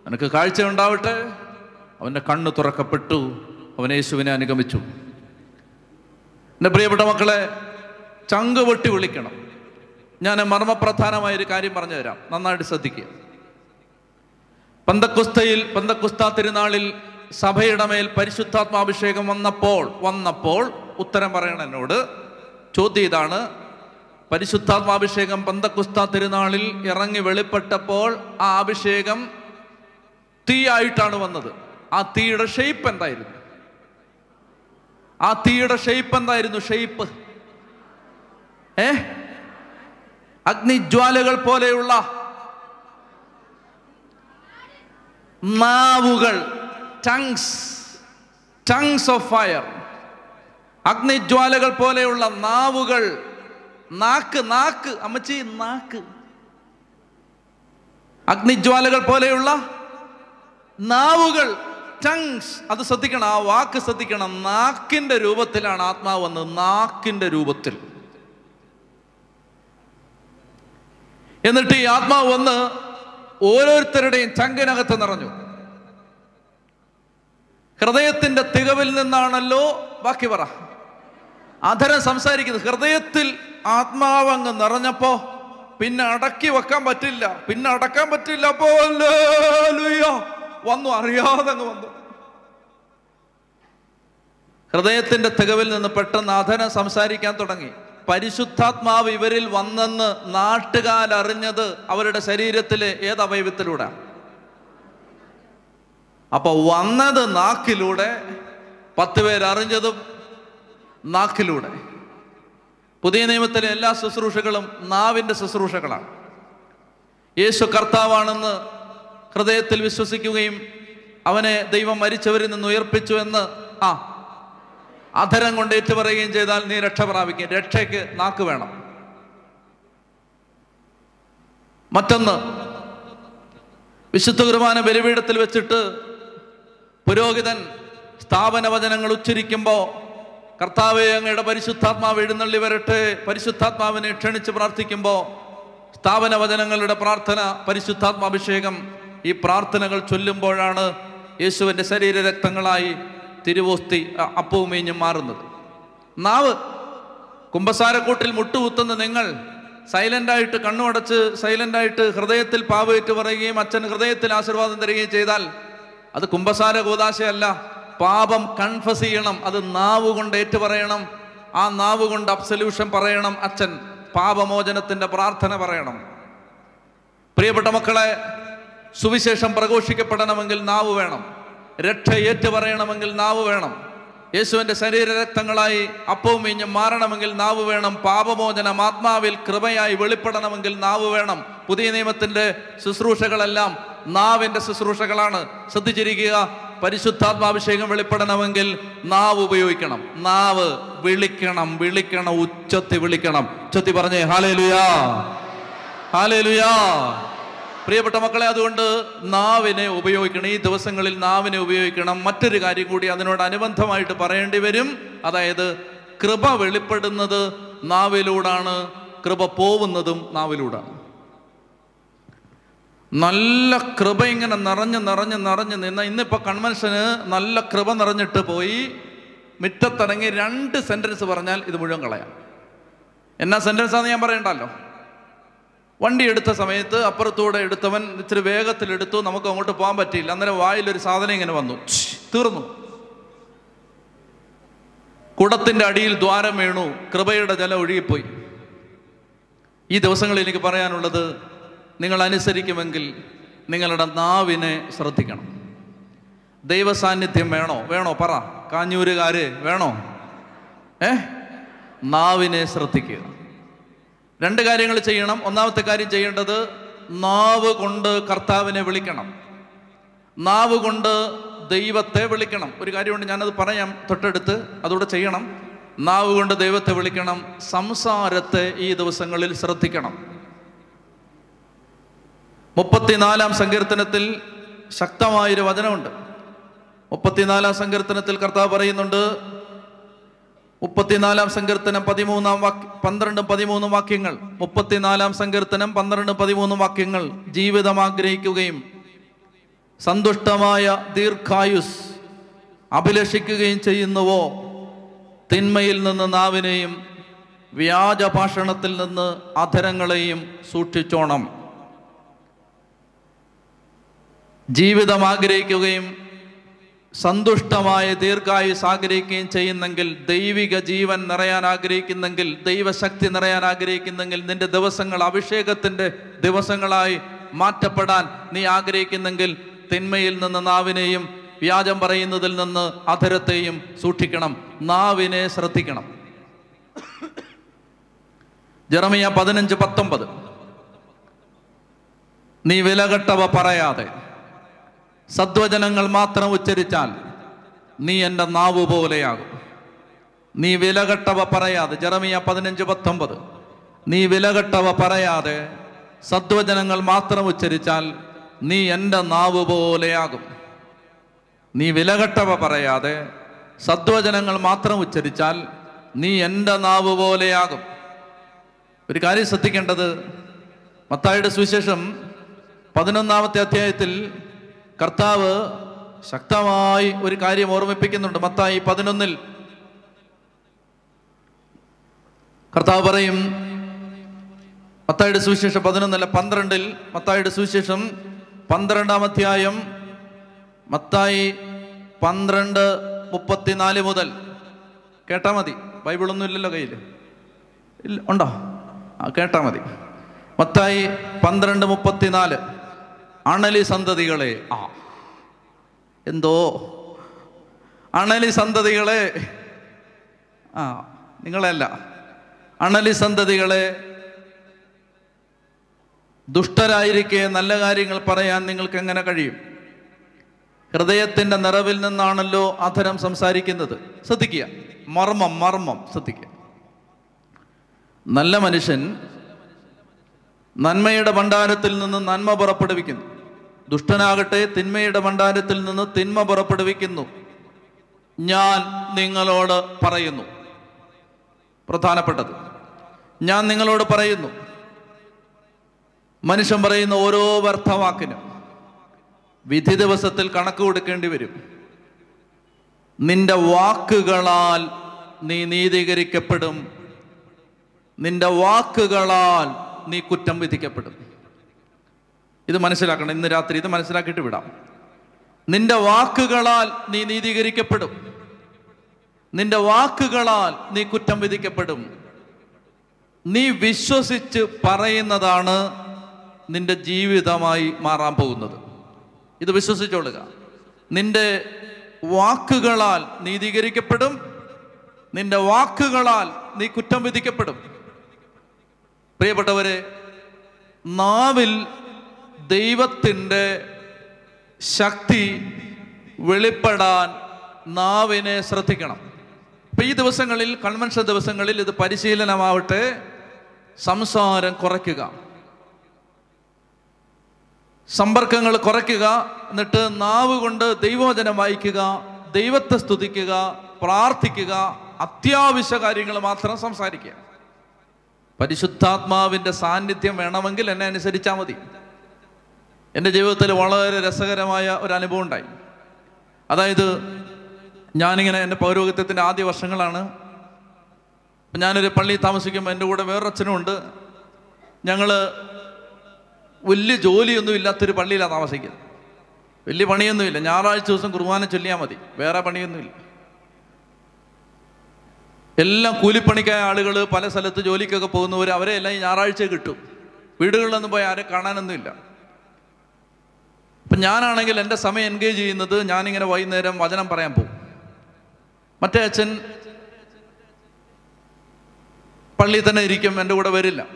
എനിക്ക് കാഴ്ച ഉണ്ടാവട്ടെ. അവന്റെ കണ്ണ് തുറക്കപ്പെട്ടു. അവൻ യേശുവിനെ അനുഗമിച്ചു. എന്റെ പ്രിയപ്പെട്ട മക്കളെ ചങ്ക് വെട്ടി വിളിക്കണം. ഞാൻ മർമ്മപ്രധാനമായ ഒരു കാര്യം പറഞ്ഞു തരാം നന്നായിട്ട് ശ്രദ്ധിക്കുക. പന്തക്കുസ്തയിൽ പന്തക്കുസ്ത തിരുനാളിൽ സഭയുടെ മേൽ പരിശുദ്ധാത്മാഭിഷേകം വന്നപ്പോൾ വന്നപ്പോൾ ഉത്തരം പറയണം എന്നോട്. ചോദ്യം ഇതാണ് പരിശുദ്ധാത്മാഭിഷേകം പന്തക്കുസ്ത തിരുനാളിൽ ഇറങ്ങി വെളിപ്പെട്ടപ്പോൾ ആ അഭിഷേകം തീയായിട്ടാണ് വന്നത്. ആ തീയുടെ ഷെയ്പ്പ് എന്തായിരുന്നു? ആ തീയുടെ ഷെയ്പ്പ് എന്തായിരുന്നു? ഷെയ്പ്പ് ഏ? അഗ്നിജ്വാലകൾ പോലെയുള്ള നാവുകൾ ടങ്സ് ടങ്സ് ഓഫ് ഫയർ അഗ്നിജ്വാലകൾ പോലെയുള്ള നാവുകൾ നാക്ക് നാക്ക് അമ്മച്ചി നാക്ക്. അഗ്നിജ്വാലകൾ പോലെയുള്ള നാവുകൾ ടങ്സ് അത് ശ്രദ്ധിക്കണം ആ വാക്ക് ശ്രദ്ധിക്കണം. നാക്കിന്റെ രൂപത്തിലാണ് ആത്മാവ് വന്നത്. നാക്കിന്റെ രൂപത്തിൽ. എന്നിട്ട് ഈ ആത്മാവ് വന്ന് ഓരോരുത്തരുടെയും ചങ്കിനകത്ത് നിറഞ്ഞു. ഹൃദയത്തിന്റെ തികവിൽ നിന്നാണല്ലോ? ബാക്കി പറ. അധരം സംസാരിക്കുന്നത്. ഹൃദയത്തിൽ ആത്മാവങ്ങ് നിറഞ്ഞപ്പോ പിന്നെ അടക്കി വെക്കാൻ പറ്റില്ല. പിന്നെ അടക്കാൻ പറ്റില്ല. അപ്പോ വന്നു അറിയാതെ അങ്ങ് വന്നു. ഹൃദയത്തിന്റെ തികവിൽ നിന്ന് പെട്ടെന്ന് അധരം സംസാരിക്കാൻ തുടങ്ങി. പരിശുദ്ധാത്മാവ് ഇവരിൽ വന്നെന്ന് നാട്ടുകാരറിഞ്ഞത് അവരുടെ ശരീരത്തിലെ ഏത് അവയവത്തിലൂടെ അപ്പൊ വന്നത് നാക്കിലൂടെ പത്ത് പേരറിഞ്ഞതും നാക്കിലൂടെ. പുതിയ നിയമത്തിലെ എല്ലാ ശുശ്രൂഷകളും നാവിന്റെ ശുശ്രൂഷകളാണ്. യേശു കർത്താവാണെന്ന് ഹൃദയത്തിൽ വിശ്വസിക്കുകയും അവനെ ദൈവം മരിച്ചവരിൽ നിന്ന് ഉയർപ്പിച്ചു എന്ന് ആ അധരം കൊണ്ട് ഏറ്റുപറയുകയും ചെയ്താൽ നീ രക്ഷ പ്രാപിക്കും. രക്ഷയ്ക്ക് നാക്ക് വേണം. മറ്റൊന്ന് വിശുദ്ധ കുർബാന ബലിപീഠത്തിൽ വെച്ചിട്ട് പുരോഹിതൻ സ്ഥാപന വചനങ്ങൾ ഉച്ചരിക്കുമ്പോൾ കർത്താവെ അങ്ങയുടെ പരിശുദ്ധാത്മാവ് എഴുന്നള്ളി വരട്ടെ. പരിശുദ്ധാത്മാവിനെ ക്ഷണിച്ച് പ്രാർത്ഥിക്കുമ്പോൾ സ്ഥാപന വചനങ്ങളുടെ പ്രാർത്ഥന പരിശുദ്ധാത്മാഭിഷേകം ഈ പ്രാർത്ഥനകൾ ചൊല്ലുമ്പോഴാണ് യേശുവിന്റെ ശരീരരക്തങ്ങളായി തിരുവോസ്തി അപ്പവും മീഞ്ഞും മാറുന്നത്. നാവ് കുംഭസാരക്കൂട്ടിൽ മുട്ടുകുത്തുന്ന നിങ്ങൾ സൈലന്റായിട്ട് കണ്ണുമടച്ച് സൈലന്റായിട്ട് ഹൃദയത്തിൽ പാവേറ്റ് പറയുകയും അച്ഛൻ ഹൃദയത്തിൽ ആശീർവാദം തരികയും ചെയ്താൽ അത് കുമ്പസാര കൂതാശയല്ല പാപം കൺഫസ് ചെയ്യണം അത് നാവ് കൊണ്ട് ഏറ്റുപറയണം ആ നാവ് കൊണ്ട് അബ്സല്യൂഷൻ പറയണം അച്ഛൻ. പാപമോചനത്തിന്റെ പ്രാർത്ഥന പറയണം. പ്രിയപ്പെട്ട മക്കളെ സുവിശേഷം പ്രഘോഷിക്കപ്പെടണമെങ്കിൽ നാവ് വേണം. രക്ഷ ഏറ്റു പറയണമെങ്കിൽ നാവ് വേണം. യേശുവിന്റെ ശരീരരക്തങ്ങളായി അപ്പവും വീഞ്ഞും മാറണമെങ്കിൽ നാവ് വേണം. പാപമോചനം ആത്മാവിൽ കൃപയായി വെളിപ്പെടണമെങ്കിൽ നാവ് വേണം. പുതിയ നിയമത്തിന്റെ ശുശ്രൂഷകളെല്ലാം നാവിന്റെ ശുശ്രൂഷകളാണ്. ശ്രദ്ധിച്ചിരിക്കുക പരിശുദ്ധാത്മാഭിഷേകം വെളിപ്പെടണമെങ്കിൽ നാവ് ഉപയോഗിക്കണം. നാവ് വിളിക്കണം വിളിക്കണം ഉച്ചത്തി വിളിക്കണം. ഉച്ചത്തി പറഞ്ഞേ ഹാലേലുയാ ഹാലേലുയാ. പ്രിയപ്പെട്ട മക്കളെ അതുകൊണ്ട് നാവിനെ ഉപയോഗിക്കണം. ഈ ദിവസങ്ങളിൽ നാവിനെ ഉപയോഗിക്കണം. മറ്റൊരു കാര്യം കൂടി അതിനോട് അനുബന്ധമായിട്ട് പറയേണ്ടി വരും. അതായത് കൃപ വെളിപ്പെടുന്നത് നാവിലൂടാണ് കൃപ പോവുന്നതും നാവിലൂടാണ്. നല്ല കൃപ ഇങ്ങനെ നിറഞ്ഞ് നിറഞ്ഞ് നിറഞ്ഞ് നിന്ന ഇന്നിപ്പോൾ കൺവെൻഷന് നല്ല കൃപ നിറഞ്ഞിട്ട് പോയി. മിറ്റത്തിറങ്ങി രണ്ട് സെന്റൻസ് പറഞ്ഞാൽ ഇത് മുഴുവൻ കളയാം. എന്നാ സെന്റൻസ് ആണെന്ന് ഞാൻ പറയണ്ടല്ലോ? വണ്ടി എടുത്ത സമയത്ത് അപ്പുറത്തൂടെ എടുത്തവൻ ഇച്ചിരി വേഗത്തിലെടുത്തു നമുക്ക് അങ്ങോട്ട് പോകാൻ പറ്റിയില്ല. അന്നേരം വായിലൊരു സാധനം ഇങ്ങനെ വന്നു. തീർന്നു. കുടത്തിന്റെ അടിയിൽ ദ്വാരം വീണു. കൃപയുടെ ജലം ഒഴുകിപ്പോയി. ഈ ദിവസങ്ങളിൽ എനിക്ക് പറയാനുള്ളത് നിങ്ങൾ അനുസരിക്കുമെങ്കിൽ നിങ്ങളുടെ നാവിനെ ശ്രദ്ധിക്കണം. ദൈവസാന്നിധ്യം വേണോ? വേണോ? പറ. കാഞ്ഞൂരുകാര് വേണോ? ഏ? നാവിനെ ശ്രദ്ധിക്കുക. രണ്ട് കാര്യങ്ങൾ ചെയ്യണം. ഒന്നാമത്തെ കാര്യം ചെയ്യേണ്ടത് നാവ് കൊണ്ട് കർത്താവിനെ വിളിക്കണം. നാവ് കൊണ്ട് ദൈവത്തെ വിളിക്കണം. ഒരു കാര്യമുണ്ട് ഞാനത് പറയാം തൊട്ടടുത്ത് അതുകൂടെ ചെയ്യണം. നാവ് കൊണ്ട് ദൈവത്തെ വിളിക്കണം. സംസാരത്തെ ഈ ദിവസങ്ങളിൽ ശ്രദ്ധിക്കണം. മുപ്പത്തിനാലാം സങ്കീർത്തനത്തിൽ ശക്തമായൊരു വചനമുണ്ട്. മുപ്പത്തിനാലാം സങ്കീർത്തനത്തിൽ കർത്താവ് പറയുന്നുണ്ട് മുപ്പത്തിനാലാം സങ്കീർത്തനം പതിമൂന്നാം വാക്യ പന്ത്രണ്ടും പതിമൂന്നും വാക്യങ്ങൾ. മുപ്പത്തിനാലാം സങ്കീർത്തനം പന്ത്രണ്ടും പതിമൂന്നും വാക്യങ്ങൾ ജീവിതം ആഗ്രഹിക്കുകയും സന്തുഷ്ടമായ ദീർഘായുസ് അഭിലഷിക്കുകയും ചെയ്യുന്നുവോ? തിന്മയിൽ നിന്ന് നാവിനെയും വ്യാജ ഭാഷണത്തിൽ നിന്ന് അധരങ്ങളെയും സൂക്ഷിച്ചോണം. ജീവിതം ആഗ്രഹിക്കുകയും സന്തുഷ്ടമായ ദീർഘായുസ് ആഗ്രഹിക്കുകയും ചെയ്യുന്നെങ്കിൽ ദൈവിക ജീവൻ നിറയാൻ ആഗ്രഹിക്കുന്നെങ്കിൽ ദൈവശക്തി നിറയാൻ ആഗ്രഹിക്കുന്നെങ്കിൽ നിന്റെ ദിവസങ്ങൾ അഭിഷേകത്തിന്റെ ദിവസങ്ങളായി മാറ്റപ്പെടാൻ നീ ആഗ്രഹിക്കുന്നെങ്കിൽ തിന്മയിൽ നിന്ന് നാവിനെയും വ്യാജം പറയുന്നതിൽ നിന്ന് അധരത്തെയും സൂക്ഷിക്കണം നാവിനെ ശ്രദ്ധിക്കണം. ജെറമിയ പതിനഞ്ച് പത്തൊമ്പത്. നീ വിലകെട്ടവ പറയാതെ സദ്വചനങ്ങൾ മാത്രം ഉച്ചരിച്ചാൽ നീ എന്റെ നാവ് പോലെയാകും. നീ വിലകെട്ടവ പറയാതെ ജെറമിയ പതിനഞ്ച് പത്തൊമ്പത്. നീ വിലകെട്ടവ പറയാതെ സദ്വചനങ്ങൾ മാത്രം ഉച്ചരിച്ചാൽ നീ എന്റെ നാവ് പോലെയാകും. നീ വിലകെട്ടവ പറയാതെ സദ്വചനങ്ങൾ മാത്രം ഉച്ചരിച്ചാൽ നീ എന്റെ നാവ് പോലെയാകും. ഒരു കാര്യം ശ്രദ്ധിക്കേണ്ടത്. മത്തായുടെ സുവിശേഷം പതിനൊന്നാമത്തെ അധ്യായത്തിൽ കർത്താവ് ശക്തമായി ഒരു കാര്യം ഓർമ്മിപ്പിക്കുന്നുണ്ട്. മത്തായി പതിനൊന്നിൽ. കർത്താവ് പറയും മത്തായുടെ സുവിശേഷം പതിനൊന്നല്ല പന്ത്രണ്ടിൽ. മത്തായുടെ സുവിശേഷം പന്ത്രണ്ടാം അധ്യായം മത്തായി പന്ത്രണ്ട് മുപ്പത്തിനാല് മുതൽ. കേട്ടാ മതി. ബൈബിളൊന്നും ഇല്ലല്ലോ കയ്യിൽ ഇല്ല ഉണ്ടോ? കേട്ടാ മതി. മത്തായി പന്ത്രണ്ട് മുപ്പത്തിനാല്. അണലി സന്തതികളെ ആ. എന്തോ? അണലി സന്തതികളെ ആ നിങ്ങളല്ല അണലി സന്തതികളെ ദുഷ്ടരായിരിക്കെ നല്ല കാര്യങ്ങൾ പറയാൻ നിങ്ങൾക്ക് എങ്ങനെ കഴിയും? ഹൃദയത്തിന്റെ നിറവിൽ നിന്നാണല്ലോ അധരം സംസാരിക്കുന്നത്. ശ്രദ്ധിക്കുക. മർമ്മം മർമ്മം ശ്രദ്ധിക്കുക. നല്ല മനുഷ്യൻ നന്മയുടെ ഭണ്ഡാരത്തിൽ നിന്ന് നന്മ പുറപ്പെടുവിക്കുന്നു. ദുഷ്ടനാകട്ടെ തിന്മയുടെ ഭണ്ഡാരത്തിൽ നിന്ന് തിന്മ പുറപ്പെടുവിക്കുന്നു. ഞാൻ നിങ്ങളോട് പറയുന്നു. പ്രധാനപ്പെട്ടത് ഞാൻ നിങ്ങളോട് പറയുന്നു. മനുഷ്യൻ പറയുന്ന ഓരോ വ്യർത്ഥവാക്കിനും വിധി ദിവസത്തിൽ കണക്ക് കൊടുക്കേണ്ടി വരും. നിന്റെ വാക്കുകളാൽ നീ നീതീകരിക്കപ്പെടും. നിന്റെ വാക്കുകളാൽ നീ കുറ്റം വിധിക്കപ്പെടും. ഇത് മനസ്സിലാക്കണം ഇന്ന് രാത്രി ഇത് മനസ്സിലാക്കിയിട്ട് വിടാം. നിന്റെ വാക്കുകളാൽ നീ നീതീകരിക്കപ്പെടും. നിന്റെ വാക്കുകളാൽ നീ കുറ്റം വിധിക്കപ്പെടും. നീ വിശ്വസിച്ച് പറയുന്നതാണ് നിന്റെ ജീവിതമായി മാറാൻ പോകുന്നത്. ഇത് വിശ്വസിച്ചോളുക. നിന്റെ വാക്കുകളാൽ നീതീകരിക്കപ്പെടും. നിന്റെ വാക്കുകളാൽ നീ കുറ്റം വിധിക്കപ്പെടും. പ്രിയപ്പെട്ടവരെ നാവിൽ ദൈവത്തിന്റെ ശക്തി വെളിപ്പെടാൻ നാവിനെ ശ്രദ്ധിക്കണം. ഇപ്പം ഈ ദിവസങ്ങളിൽ കൺവെൻഷൻ ദിവസങ്ങളിൽ ഇത് പരിശീലനമാവട്ടെ സംസാരം കുറയ്ക്കുക. സമ്പർക്കങ്ങൾ കുറയ്ക്കുക എന്നിട്ട് നാവ് കൊണ്ട് ദൈവവചനം വായിക്കുക ദൈവത്തെ സ്തുതിക്കുക പ്രാർത്ഥിക്കുക അത്യാവശ്യ കാര്യങ്ങൾ മാത്രം സംസാരിക്കുക. പരിശുദ്ധാത്മാവിന്റെ സാന്നിധ്യം വേണമെങ്കിൽ എന്നെ അനുസരിച്ചാൽ മതി. എന്റെ ജീവിതത്തിൽ വളരെ രസകരമായ ഒരു അനുഭവം ഉണ്ടായി. അതായത് ഞാനിങ്ങനെ എന്റെ പൗരോഹിത്യത്തിന്റെ ആദ്യ വർഷങ്ങളാണ്. ഞാനൊരു പള്ളിയിൽ താമസിക്കുമ്പോൾ എന്റെ കൂടെ വേറൊരച്ഛനും ഉണ്ട് ഞങ്ങൾ വലിയ ജോലിയൊന്നും ഇല്ലാത്തൊരു പള്ളിയിലാണ് താമസിക്കുന്നത്. വലിയ പണിയൊന്നുമില്ല. ഞായറാഴ്ച ദിവസം കുർബാന ചൊല്ലിയാൽ മതി. വേറെ പണിയൊന്നുമില്ല. എല്ലാം കൂലിപ്പണിക്കായ ആളുകൾ പല സ്ഥലത്ത് ജോലിക്കൊക്കെ പോകുന്നവർ അവരെ എല്ലാം ഈ ഞായറാഴ്ച കിട്ടും. വീടുകളിലൊന്നും പോയി ആരെ കാണാനൊന്നുമില്ല. അപ്പം ഞാനാണെങ്കിൽ എന്റെ സമയം എൻഗേജ് ചെയ്യുന്നത് ഞാനിങ്ങനെ വൈകുന്നേരം വചനം പറയാൻ പോകും. മറ്റേ അച്ഛൻ പള്ളിയിൽ തന്നെ ഇരിക്കും എന്റെ കൂടെ വരില്ല.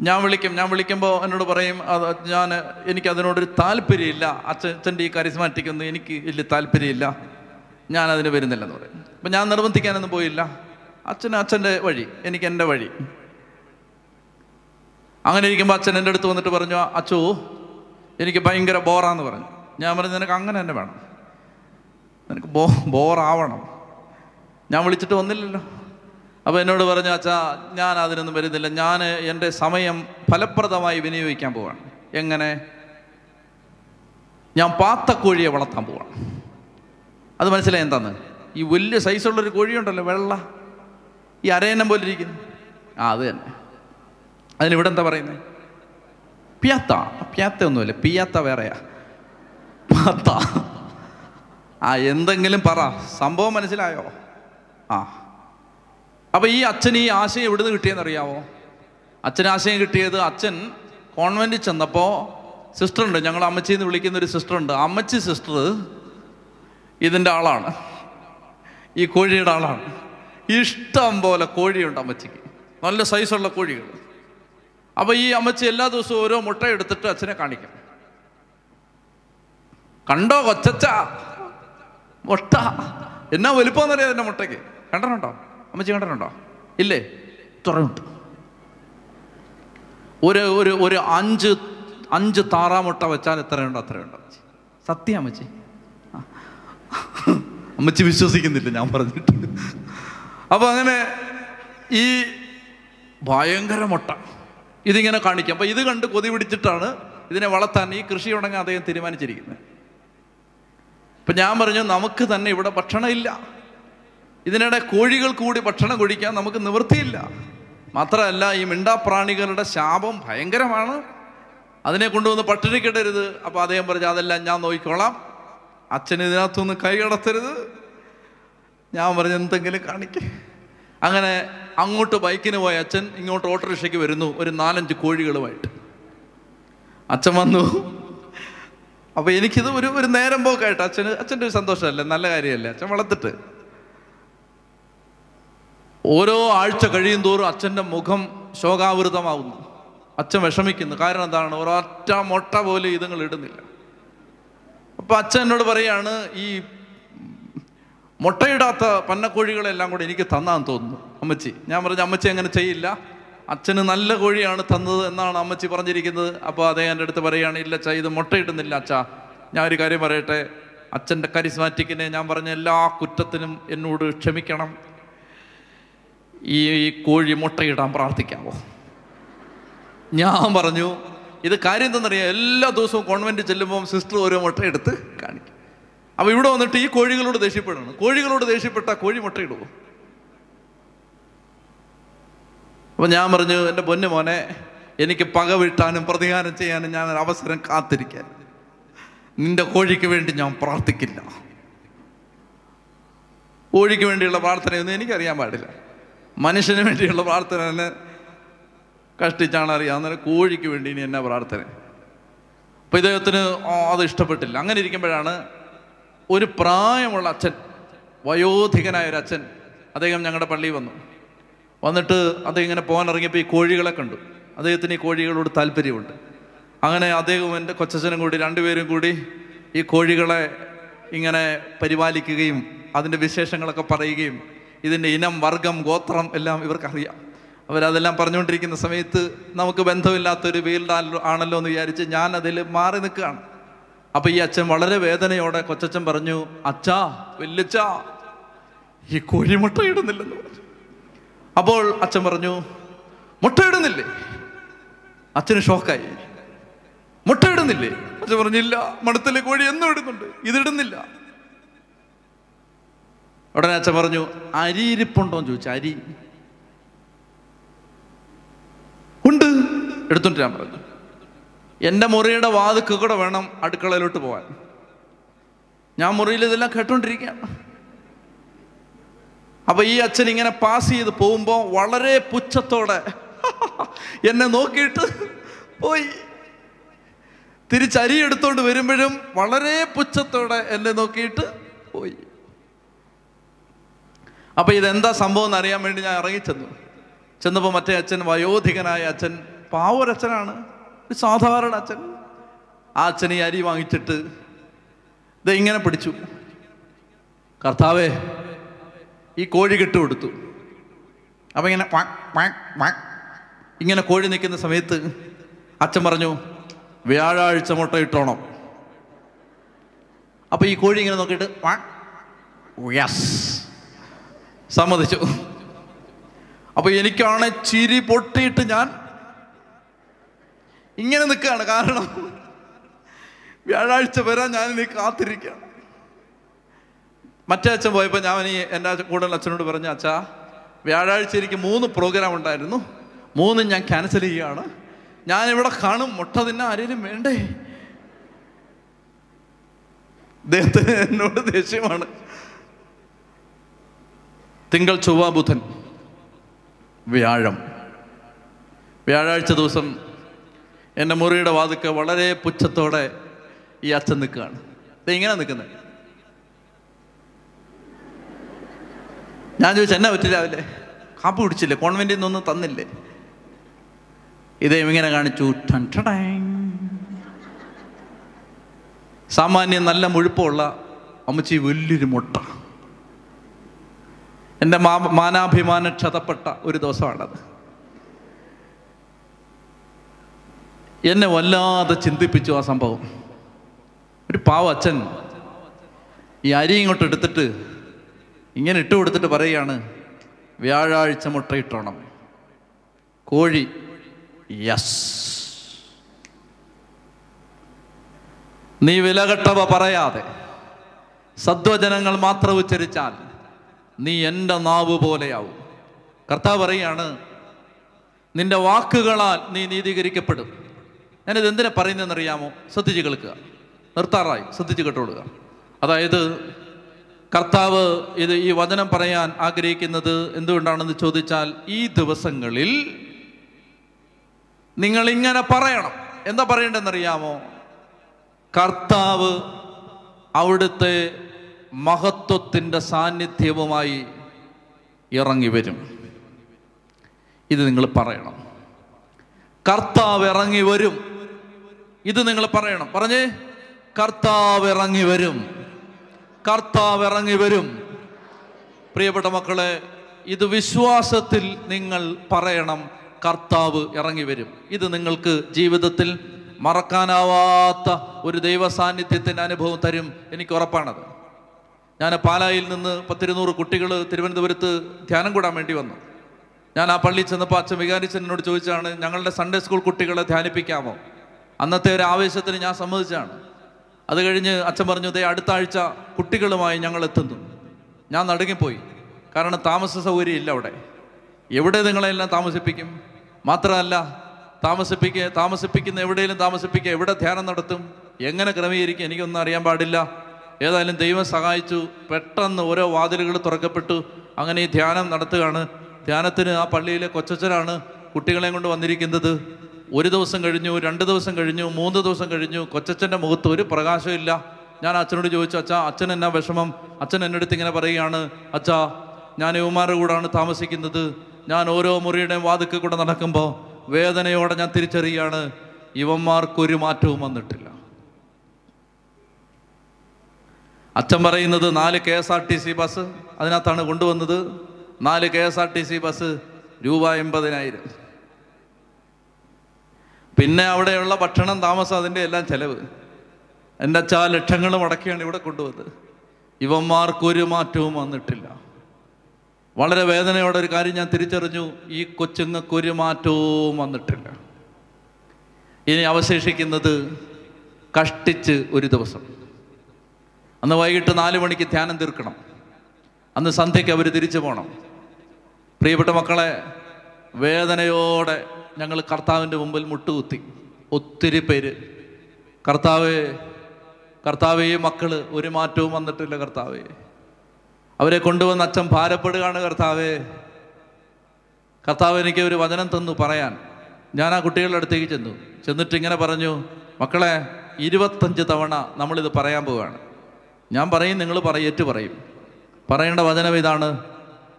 ഞാൻ വിളിക്കും ഞാൻ വിളിക്കുമ്പോൾ എന്നോട് പറയും അത് ഞാൻ എനിക്ക് അതിനോടൊരു താല്പര്യമില്ല അച്ഛൻ അച്ഛന്റെ ഈ കരിസ്മാറ്റിക് ഒന്നും എനിക്ക് വലിയ താല്പര്യമില്ല ഞാൻ അതിന് വരുന്നില്ലെന്ന് പറയും. അപ്പം ഞാൻ നിർബന്ധിക്കാനൊന്നും പോയില്ല. അച്ഛന് അച്ഛന്റെ വഴി എനിക്ക് എന്റെ വഴി. അങ്ങനെ ഇരിക്കുമ്പോൾ അച്ഛൻ എന്റെ അടുത്ത് വന്നിട്ട് പറഞ്ഞു അച്ചോ എനിക്ക് ഭയങ്കര ബോറാന്ന് പറഞ്ഞു. ഞാൻ പറഞ്ഞു നിനക്ക് അങ്ങനെ തന്നെ വേണം. നിനക്ക് ബോ ബോറാവണം. ഞാൻ വിളിച്ചിട്ട് വന്നില്ലല്ലോ. അപ്പോൾ എന്നോട് പറഞ്ഞു അച്ഛാ ഞാൻ അതിനൊന്നും വരുന്നില്ല. ഞാൻ എന്റെ സമയം ഫലപ്രദമായി വിനിയോഗിക്കാൻ പോവാണ്. എങ്ങനെ? ഞാൻ പാത്തക്കോഴിയെ വളർത്താൻ പോവാണ്. അത് മനസ്സിലായി എന്താന്ന്? ഈ വലിയ സൈസുള്ളൊരു കോഴിയുണ്ടല്ലോ വെള്ള. ഈ അരയന്നം പോലെ ഇരിക്കുന്നു. ആ അത് തന്നെ. അതിനിവിടെ എന്താ പറയുന്നത് പിയാത്ത പിയാത്ത ഒന്നുമില്ല. പിയാത്ത വേറെയാ. പാത്ത. ആ എന്തെങ്കിലും പറ. സംഭവം മനസ്സിലായോ? ആ. അപ്പൊ ഈ അച്ഛൻ ഈ ആശയം എവിടുന്ന് കിട്ടിയെന്ന് അറിയാമോ അച്ഛൻ ആശയം കിട്ടിയത് അച്ഛൻ കോൺവെന്റിൽ ചെന്നപ്പോൾ സിസ്റ്റർ ഉണ്ട് ഞങ്ങൾ അമ്മച്ചി എന്ന് വിളിക്കുന്ന ഒരു സിസ്റ്റർ ഉണ്ട് അമ്മച്ചി സിസ്റ്റർ ഇതിന്റെ ആളാണ്. ഈ കോഴിയുടെ ആളാണ്. ഇഷ്ടം പോലെ കോഴിയുണ്ട് അമ്മച്ചിക്ക്. നല്ല സൈസുള്ള കോഴികൾ. അപ്പൊ ഈ അമ്മച്ചി എല്ലാ ദിവസവും ഓരോ മുട്ട എടുത്തിട്ട് അച്ഛനെ കാണിക്കും. കണ്ടോ കൊച്ചച്ച? മുട്ട. എന്നാ വലുപ്പമെന്നറിയാം എന്റെ മുട്ടയ്ക്ക്? കണ്ടിട്ടുണ്ടോ? അമ്മച്ചി കണ്ടിട്ടുണ്ടോ? ഇല്ലേ? തുറമുട്ട ഒരു ഒരു ഒരു അഞ്ച് അഞ്ച് താറാമുട്ട വെച്ചാൽ എത്രയുണ്ടോ അത്രയുണ്ടോ സത്യം അമ്മച്ചി. അമ്മച്ചി വിശ്വസിക്കുന്നില്ല ഞാൻ പറഞ്ഞിട്ട്. അപ്പൊ അങ്ങനെ ഈ ഭയങ്കര മുട്ട. ഇതിങ്ങനെ കാണിക്കാം. അപ്പോൾ ഇത് കണ്ട് കൊതി പിടിച്ചിട്ടാണ് ഇതിനെ വളർത്താൻ ഈ കൃഷി തുടങ്ങാൻ അദ്ദേഹം തീരുമാനിച്ചിരിക്കുന്നത്. അപ്പം ഞാൻ പറഞ്ഞു നമുക്ക് തന്നെ ഇവിടെ ഭക്ഷണം ഇല്ല. ഇതിനിടെ കോഴികൾ കൂടി ഭക്ഷണം കുടിക്കാൻ നമുക്ക് നിവൃത്തിയില്ല. മാത്രമല്ല ഈ മിണ്ടാപ്രാണികളുടെ ശാപം ഭയങ്കരമാണ്. അതിനെ കൊണ്ടുവന്ന് പട്ടിണിക്കിടരുത്. അപ്പോൾ അദ്ദേഹം പറഞ്ഞു അതെല്ലാം ഞാൻ നോക്കിക്കോളാം. അച്ഛൻ ഇതിനകത്തുനിന്ന് കൈ കടത്തരുത്. ഞാൻ പറഞ്ഞു എന്തെങ്കിലും കാണിക്കേ. അങ്ങനെ അങ്ങോട്ട് ബൈക്കിന് പോയ അച്ഛൻ ഇങ്ങോട്ട് ഓട്ടോറിക്ഷയ്ക്ക് വരുന്നു ഒരു നാലഞ്ച് കോഴികളുമായിട്ട്. അച്ഛൻ വന്നു. അപ്പൊ എനിക്കിത് ഒരു ഒരു നേരം പോക്കായിട്ട്. അച്ഛന് അച്ഛന്റെ ഒരു സന്തോഷമല്ലേ? നല്ല കാര്യമല്ലേ? അച്ഛൻ വളർത്തിട്ട്. ഓരോ ആഴ്ച കഴിയും തോറും അച്ഛന്റെ മുഖം ശോകാവൃതമാവുന്നു. അച്ഛൻ വിഷമിക്കുന്നു. കാരണം എന്താണ്? ഒരൊറ്റ മൊട്ട പോലും ഇതുങ്ങൾ ഇടുന്നില്ല. അപ്പൊ അച്ഛൻ എന്നോട് പറയാണ് ഈ മുട്ടയിടാത്ത പന്നക്കോഴികളെല്ലാം കൂടെ എനിക്ക് തന്നാന്ന് തോന്നുന്നു. അമ്മച്ചി ഞാൻ പറഞ്ഞു അമ്മച്ചി അങ്ങനെ ചെയ്യില്ല. അച്ഛന് നല്ല കോഴിയാണ് തന്നത് എന്നാണ് അമ്മച്ചി പറഞ്ഞിരിക്കുന്നത്. അപ്പോൾ അതേ എന്റെ അടുത്ത് പറയുകയാണ് ഇല്ല അച്ഛാ ഇത് മുട്ടയിടുന്നില്ല അച്ഛാ. ഞാൻ ഒരു കാര്യം പറയട്ടെ. അച്ഛന്റെ കരിസ്മാറ്റിക്കിനെ ഞാൻ പറഞ്ഞ എല്ലാ കുറ്റത്തിനും എന്നോട് ക്ഷമിക്കണം. ഈ കോഴി മുട്ടയിടാൻ പ്രാർത്ഥിക്കാമോ ഞാൻ പറഞ്ഞു ഇത് കാര്യം എന്തെന്നറിയാം? എല്ലാ ദിവസവും കോൺവെന്റ് ചെല്ലുമ്പോൾ സിസ്റ്റർ ഓരോ മുട്ടയെടുത്ത് കാണിക്കും. അപ്പൊ ഇവിടെ വന്നിട്ട് ഈ കോഴികളോട് ദേഷ്യപ്പെടണം കോഴികളോട് ദേഷ്യപ്പെട്ട കോഴി മുട്ടയിടുമോ അപ്പോൾ ഞാൻ പറഞ്ഞു എന്റെ പൊന്നു മോനെ എനിക്ക് പക വിട്ടാനും പ്രതികാരം ചെയ്യാനും ഞാൻ ഒരു അവസരം കാത്തിരിക്കാൻ. നിന്റെ കോഴിക്ക് വേണ്ടി ഞാൻ പ്രാർത്ഥിക്കില്ല. കോഴിക്ക് വേണ്ടിയുള്ള പ്രാർത്ഥനയൊന്നും എനിക്കറിയാൻ പാടില്ല. മനുഷ്യന് വേണ്ടിയുള്ള പ്രാർത്ഥന എന്നെ കഷ്ടിച്ചാണ് അറിയാം. അന്നേരം കോഴിക്ക് വേണ്ടി ഇനി എന്നാ പ്രാർത്ഥന? അപ്പോൾ ഇദ്ദേഹത്തിന് അത് ഇഷ്ടപ്പെട്ടില്ല. അങ്ങനെ ഇരിക്കുമ്പോഴാണ് ഒരു പ്രായമുള്ള അച്ഛൻ വയോധികനായ ഒരു അച്ഛൻ അദ്ദേഹം ഞങ്ങളുടെ പള്ളിയിൽ വന്നു. വന്നിട്ട് അദ്ദേഹം ഇങ്ങനെ പോകാൻ ഇറങ്ങിയപ്പോൾ ഈ കോഴികളെ കണ്ടു. അദ്ദേഹത്തിന് ഈ കോഴികളോട് താല്പര്യമുണ്ട്. അങ്ങനെ അദ്ദേഹവും എന്റെ കൊച്ചച്ഛനും കൂടി രണ്ടുപേരും കൂടി ഈ കോഴികളെ ഇങ്ങനെ പരിപാലിക്കുകയും അതിന്റെ വിശേഷങ്ങളൊക്കെ പറയുകയും ഇതിന്റെ ഇനം വർഗം ഗോത്രം എല്ലാം ഇവർക്കറിയാം. അവരതെല്ലാം പറഞ്ഞുകൊണ്ടിരിക്കുന്ന സമയത്ത് നമുക്ക് ബന്ധമില്ലാത്തൊരു ഫീൽഡ് ആണല്ലോ എന്ന് വിചാരിച്ച് ഞാൻ അതിൽ മാറി നിൽക്കുകയാണ്. അപ്പൊ ഈ അച്ഛൻ വളരെ വേദനയോടെ കൊച്ചച്ഛൻ പറഞ്ഞു അച്ഛാ വല്യച്ഛാ ഈ കോഴി മുട്ട ഇടുന്നില്ലെന്ന് പറഞ്ഞു. അപ്പോൾ അച്ഛൻ പറഞ്ഞു മുട്ട ഇടുന്നില്ലേ? അച്ഛന് ഷോക്കായി. മുട്ട ഇടുന്നില്ലേ? അച്ഛൻ പറഞ്ഞില്ല മണത്തിലെ കോഴി എന്നും ഇടുന്നുണ്ട് ഇതിടുന്നില്ല ഉടനെ അച്ഛൻ പറഞ്ഞു അരി ഇരിപ്പുണ്ടോ? എന്ന് ചോദിച്ചു. അരി. ഉണ്ട് എടുത്തോണ്ട് ഞാൻ പറഞ്ഞു. എന്റെ മുറിയുടെ വാതുക്ക് കൂടെ വേണം അടുക്കളയിലോട്ട് പോകാൻ ഞാൻ മുറിയിൽ ഇതെല്ലാം കേട്ടോണ്ടിരിക്കുകയാണ് അപ്പൊ ഈ അച്ഛൻ ഇങ്ങനെ പാസ് ചെയ്ത് പോകുമ്പോൾ വളരെ പുച്ഛത്തോടെ (laughs) എന്നെ നോക്കിയിട്ട് പോയി. തിരിച്ചരി എടുത്തോണ്ട് വരുമ്പോഴും വളരെ പുച്ഛത്തോടെ എന്നെ നോക്കിയിട്ട് പോയി. അപ്പൊ ഇതെന്താ സംഭവം എന്ന് അറിയാൻ വേണ്ടി ഞാൻ ഇറങ്ങി ചെന്നു ചെന്നപ്പോൾ മറ്റേ അച്ഛൻ വയോധികനായ അച്ഛൻ പാവൊരച്ഛനാണ്. ഒരു സാധാരണ അച്ഛൻ. ആ അച്ഛനെ അരി വാങ്ങിച്ചിട്ട് ഇത് ഇങ്ങനെ പിടിച്ചു. കർത്താവേ ഈ കോഴി കെട്ടുകൊടുത്തു കൊടുത്തു. അപ്പൊ ഇങ്ങനെ. ഇങ്ങനെ കോഴി നിൽക്കുന്ന സമയത്ത് അച്ഛൻ പറഞ്ഞു വ്യാഴാഴ്ച മുട്ട ഇട്ടോണം. അപ്പോൾ ഈ കോഴി ഇങ്ങനെ നോക്കിയിട്ട് യെസ് സമ്മതിച്ചു. അപ്പോൾ എനിക്കാണെ ചിരി പൊട്ടിയിട്ട് ഞാൻ ഇങ്ങനെ നിൽക്കുകയാണ് കാരണം വ്യാഴാഴ്ച വരാൻ ഞാൻ നീ കാത്തിരിക്കുകയാണ് മറ്റേ അച്ഛൻ പോയപ്പോൾ ഞാൻ ഈ എന്റെ കൂടുതൽ അച്ഛനോട് പറഞ്ഞു അച്ഛാ വ്യാഴാഴ്ച എനിക്ക് മൂന്ന് പ്രോഗ്രാം ഉണ്ടായിരുന്നു. മൂന്നും ഞാൻ ക്യാൻസൽ ചെയ്യുകയാണ്. ഞാൻ ഇവിടെ കാണും. മുട്ട തിന്നാൻ ആരേലും വേണ്ടേ? അദ്ദേഹത്തിന് എന്നോട് ദേഷ്യമാണ്. തിങ്കൾ ചൊവ്വ ബുധൻ വ്യാഴം. വ്യാഴാഴ്ച ദിവസം എന്റെ മുറിയുടെ വാതുക്കെ വളരെ പുച്ഛത്തോടെ ഈ അച്ഛൻ നിൽക്കുകയാണ്. ഇങ്ങനെ നിൽക്കുന്നത് ഞാൻ ചോദിച്ചു എന്നാ പറ്റില്ല രാവിലെ? കാപ്പ് കുടിച്ചില്ലേ? കോൺവെന്റിൽ നിന്നൊന്നും തന്നില്ലേ? ഇതേ ഇങ്ങനെ കാണിച്ചു. സാമാന്യം നല്ല മുഴുപ്പമുള്ള അമ്മച്ചി വലിയൊരു മുട്ട. എന്റെ മാ മാനാഭിമാനം ക്ഷതപ്പെട്ട ഒരു ദിവസമാണത്. എന്നെ വല്ലാതെ ചിന്തിപ്പിച്ചു ആ സംഭവം. ഒരു പാവ അച്ഛൻ ഈ അരി ഇങ്ങോട്ട് എടുത്തിട്ട് ഇങ്ങനെ ഇട്ട് കൊടുത്തിട്ട് പറയുകയാണ് വ്യാഴാഴ്ച മുട്ടയിട്ടോണം കോഴി യസ് നീ വിലകെട്ടവ പറയാതെ സദ്വചനങ്ങൾ മാത്രം ഉച്ചരിച്ചാൽ നീ എന്റെ നാവ് പോലെയാവും. കർത്താവ് പറയാണ് നിന്റെ വാക്കുകളാൽ നീ നീതീകരിക്കപ്പെടും. ഞാനിത് എന്തിനാ പറയുന്നതെന്നറിയാമോ? ശ്രദ്ധിച്ച് കേൾക്കുക. നിർത്താറായി. ശ്രദ്ധിച്ച് കേട്ടോളുക അതായത് കർത്താവ് ഇത് ഈ വചനം പറയാൻ ആഗ്രഹിക്കുന്നത് എന്തുകൊണ്ടാണെന്ന് ചോദിച്ചാൽ ഈ ദിവസങ്ങളിൽ നിങ്ങൾ ഇങ്ങനെ പറയണം. എന്താ പറയേണ്ടതെന്നറിയാമോ? കർത്താവ് അവിടുത്തെ മഹത്വത്തിന്റെ സാന്നിധ്യവുമായി ഇറങ്ങി വരും. ഇത് നിങ്ങൾ പറയണം. കർത്താവ് ഇറങ്ങി വരും. ഇത് നിങ്ങൾ പറയണം. പറഞ്ഞേ. കർത്താവ് ഇറങ്ങി വരും. കർത്താവ് ഇറങ്ങി വരും. പ്രിയപ്പെട്ട മക്കളെ ഇത് വിശ്വാസത്തിൽ നിങ്ങൾ പറയണം കർത്താവ് ഇറങ്ങി വരും. ഇത് നിങ്ങൾക്ക് ജീവിതത്തിൽ മറക്കാനാവാത്ത ഒരു ദൈവ സാന്നിധ്യത്തിന്റെ അനുഭവം തരും എനിക്ക് ഉറപ്പാണത്. ഞാൻ പാലായിൽ നിന്ന് പത്തിരുന്നൂറ് കുട്ടികൾ തിരുവനന്തപുരത്ത് ധ്യാനം കൂടാൻ വേണ്ടി വന്നു. ഞാൻ ആ പള്ളിയിൽ ചെന്നപ്പോൾ അച്ഛൻ വികാരിച്ചനോട് ചോദിച്ചാണ് ഞങ്ങളുടെ സൺഡേ സ്കൂൾ കുട്ടികളെ ധ്യാനിപ്പിക്കാമോ? അന്നത്തെ ഒരു ആവേശത്തിന് ഞാൻ സമ്മതിച്ചാണ് അത് കഴിഞ്ഞ് അച്ഛൻ പറഞ്ഞു ദേ അടുത്ത ആഴ്ച കുട്ടികളുമായി ഞങ്ങൾ എത്തുന്നു. ഞാൻ നടുങ്ങിപ്പോയി. കാരണം താമസ സൗകര്യം ഇല്ല അവിടെ. എവിടെ നിങ്ങളെല്ലാം താമസിപ്പിക്കും? മാത്രമല്ല താമസിപ്പിക്കുക താമസിപ്പിക്കുന്ന എവിടെയെങ്കിലും താമസിപ്പിക്കുക എവിടെ ധ്യാനം നടത്തും? എങ്ങനെ ക്രമീകരിക്കും? എനിക്കൊന്നും അറിയാൻ പാടില്ല. ഏതായാലും ദൈവം സഹായിച്ചു. പെട്ടെന്ന് ഓരോ വാതിലുകൾ തുറക്കപ്പെട്ടു. അങ്ങനെ ഈ ധ്യാനം നടത്തുകയാണ്. ധ്യാനത്തിന് ആ പള്ളിയിലെ കൊച്ചച്ഛനാണ് കുട്ടികളെയും കൊണ്ട് വന്നിരിക്കുന്നത്. ഒരു ദിവസം കഴിഞ്ഞു രണ്ട് ദിവസം കഴിഞ്ഞു മൂന്ന് ദിവസം കഴിഞ്ഞു കൊച്ചച്ഛന്റെ മുഖത്ത് ഒരു പ്രകാശമില്ല ഞാൻ അച്ഛനോട് ചോദിച്ചു അച്ഛാ അച്ഛൻ എന്നാ വിഷമം? അച്ഛൻ എന്റെ അടുത്ത് ഇങ്ങനെ പറയുകയാണ് അച്ഛാ ഞാൻ യുവമാരുടെ കൂടാണ് താമസിക്കുന്നത്. ഞാൻ ഓരോ മുറിയുടെയും വാതിക്കൽ കൂടെ നടക്കുമ്പോൾ വേദനയോടെ ഞാൻ തിരിച്ചറിയുകയാണ്. ഇവന്മാർക്കൊരു മാറ്റവും വന്നിട്ടില്ല. അച്ഛൻ പറയുന്നത് നാല് K S R T C bus അതിനകത്താണ് കൊണ്ടുവന്നത്. നാല് K S R T C bus രൂപ എൺപതിനായിരം. പിന്നെ അവിടെയുള്ള ഭക്ഷണം താമസം അതിന്റെ എല്ലാം ചെലവ്. എന്റെ അച്ഛാ ലക്ഷങ്ങൾ മുടക്കിയാണ് ഇവിടെ കൊണ്ടുവന്നത് ഇവന്മാർക്കൊരു മാറ്റവും വന്നിട്ടില്ല. വളരെ വേദനയോടെ ഒരു കാര്യം ഞാൻ തിരിച്ചറിഞ്ഞു. ഈ കൊച്ചുങ്ങൾക്കൊരു മാറ്റവും വന്നിട്ടില്ല. ഇനി അവശേഷിക്കുന്നത് കഷ്ടിച്ച് ഒരു ദിവസം. അന്ന് വൈകിട്ട് നാല് മണിക്ക് ധ്യാനം തീർക്കണം. അന്ന് സന്ധ്യയ്ക്ക് അവർ തിരിച്ചു പോകണം പ്രിയപ്പെട്ട മക്കളെ വേദനയോടെ ഞങ്ങൾ കർത്താവിന്റെ മുമ്പിൽ മുട്ടുകുത്തി. ഒത്തിരി പേര്. കർത്താവ് കർത്താവേ ഈ മക്കൾ ഒരു മാറ്റവും വന്നിട്ടില്ല കർത്താവേ. അവരെ കൊണ്ടുവന്ന് അച്ഛൻ ഭാരപ്പെടുകയാണ് കർത്താവേ. കർത്താവ് എനിക്ക് ഒരു വചനം തന്നു പറയാൻ. ഞാൻ ആ കുട്ടികളുടെ അടുത്തേക്ക് ചെന്നു. ചെന്നിട്ട് ഇങ്ങനെ പറഞ്ഞു മക്കളെ ഇരുപത്തഞ്ച് തവണ നമ്മളിത് പറയാൻ പോവുകയാണ്. ഞാൻ പറയും നിങ്ങൾ പറയേറ്റ് പറയും. പറയേണ്ട വചനം ഇതാണ്.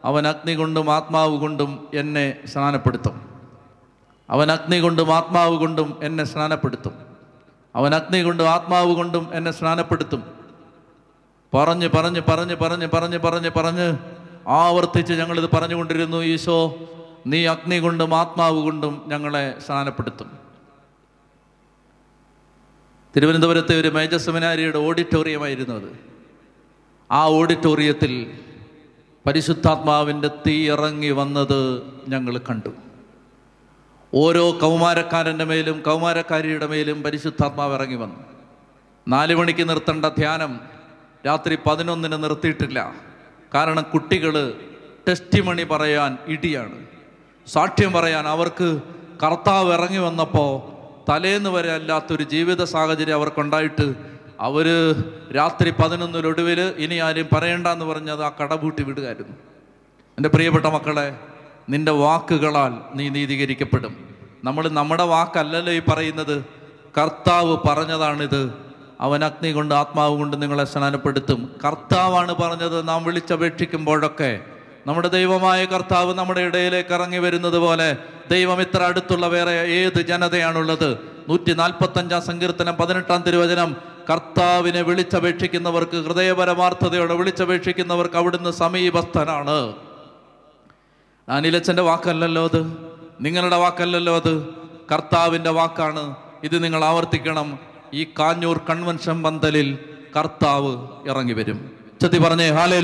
അവൻ അഗ്നി കൊണ്ടും ആത്മാവ് കൊണ്ടും എന്നെ സ്നാനപ്പെടുത്തും. അവൻ അഗ്നി കൊണ്ടും ആത്മാവ് കൊണ്ടും എന്നെ സ്നാനപ്പെടുത്തും. അവൻ അഗ്നി കൊണ്ടും ആത്മാവ് കൊണ്ടും എന്നെ സ്നാനപ്പെടുത്തും. പറഞ്ഞ് പറഞ്ഞ് പറഞ്ഞ് പറഞ്ഞ് പറഞ്ഞ് പറഞ്ഞ് പറഞ്ഞ് ആവർത്തിച്ച് ഞങ്ങളിത് പറഞ്ഞുകൊണ്ടിരുന്നു ഈശോ നീ അഗ്നി കൊണ്ടും ആത്മാവ് കൊണ്ടും ഞങ്ങളെ സ്നാനപ്പെടുത്തും. തിരുവനന്തപുരത്തെ ഒരു മേജർ സെമിനാരിയുടെ ഓഡിറ്റോറിയമായിരുന്നു അത്. ആ ഓഡിറ്റോറിയത്തിൽ പരിശുദ്ധാത്മാവിന്റെ തീ ഇറങ്ങി വന്നത് ഞങ്ങൾ കണ്ടു. ഓരോ കൗമാരക്കാരന്റെ മേലും കൗമാരക്കാരിയുടെ മേലും പരിശുദ്ധാത്മാവ് ഇറങ്ങി വന്നു. നാല് മണിക്ക് നിർത്തേണ്ട ധ്യാനം രാത്രി പതിനൊന്നിന് നിർത്തിയിട്ടില്ല. കാരണം കുട്ടികൾ ടെസ്റ്റ് മണി പറയാൻ ഇടിയാണ്. സാക്ഷ്യം പറയാൻ അവർക്ക് കർത്താവ് ഇറങ്ങി വന്നപ്പോൾ തലേന്ന് വരെ അല്ലാത്തൊരു ജീവിത സാഹചര്യം അവർക്കുണ്ടായിട്ട് അവർ രാത്രി പതിനൊന്നിലൊടുവിൽ ഇനി ആരും പറയണ്ടെന്ന് പറഞ്ഞത് ആ കടപൂട്ടി വിടുകയായിരുന്നു എന്റെ പ്രിയപ്പെട്ട മക്കളെ നിന്റെ വാക്കുകളാൽ നീ നീതീകരിക്കപ്പെടും. നമ്മൾ നമ്മുടെ വാക്കല്ലല്ലോ ഈ പറയുന്നത്. കർത്താവ് പറഞ്ഞതാണിത്. അവൻ അഗ്നി കൊണ്ട് ആത്മാവ് കൊണ്ട് നിങ്ങളെ സ്നാനപ്പെടുത്തും. കർത്താവാണ് പറഞ്ഞത് നാം വിളിച്ചപേക്ഷിക്കുമ്പോഴൊക്കെ. നമ്മുടെ ദൈവമായ കർത്താവ് നമ്മുടെ ഇടയിലേക്ക് ഇറങ്ങി വരുന്നത് പോലെ ദൈവം ഇത്ര അടുത്തുള്ള വേറെ ഏത് ജനതയാണുള്ളത്? നൂറ്റി നാൽപ്പത്തഞ്ചാം സങ്കീർത്തനം പതിനെട്ടാം തിരുവചനം കർത്താവിനെ വിളിച്ചപേക്ഷിക്കുന്നവർക്ക് ഹൃദയപരമാർത്ഥതയോടെ വിളിച്ചപേക്ഷിക്കുന്നവർക്ക് അവിടുന്ന് സമീപസ്ഥനാണ്. അനിലച്ചന്റെ വാക്കല്ലല്ലോ അത്. നിങ്ങളുടെ വാക്കല്ലല്ലോ അത്. കർത്താവിന്റെ വാക്കാണ്. ഇത് നിങ്ങൾ ആവർത്തിക്കണം. ഈ കാഞ്ഞൂർ കൺവെൻഷൻ പന്തലിൽ കർത്താവ് ഇറങ്ങി വരും. ചെത്തി പറഞ്ഞേ ഹാലേ